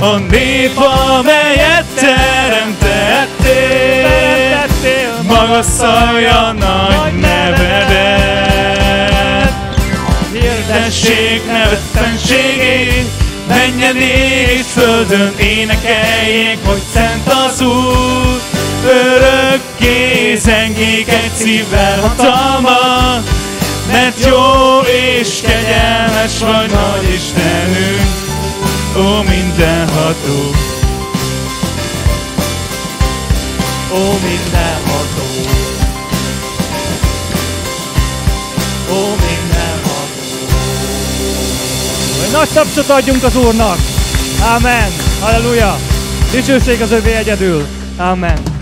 A nép, amelyet teremtettél, magasztalja nagy nevedet. Hirdessék nevettenségét, menjen és földön énekeljék, hogy szent az Úr. Örökké zengék egy szívvel hatalma, mert jó és kegyelmes vagy nagy Istenünk, ó mindenható. ó mindenható. Ó mindenható. Egy nagy tapsot adjunk az Úrnak. Amen. Halleluja. Dicsőség az övé egyedül. Amen.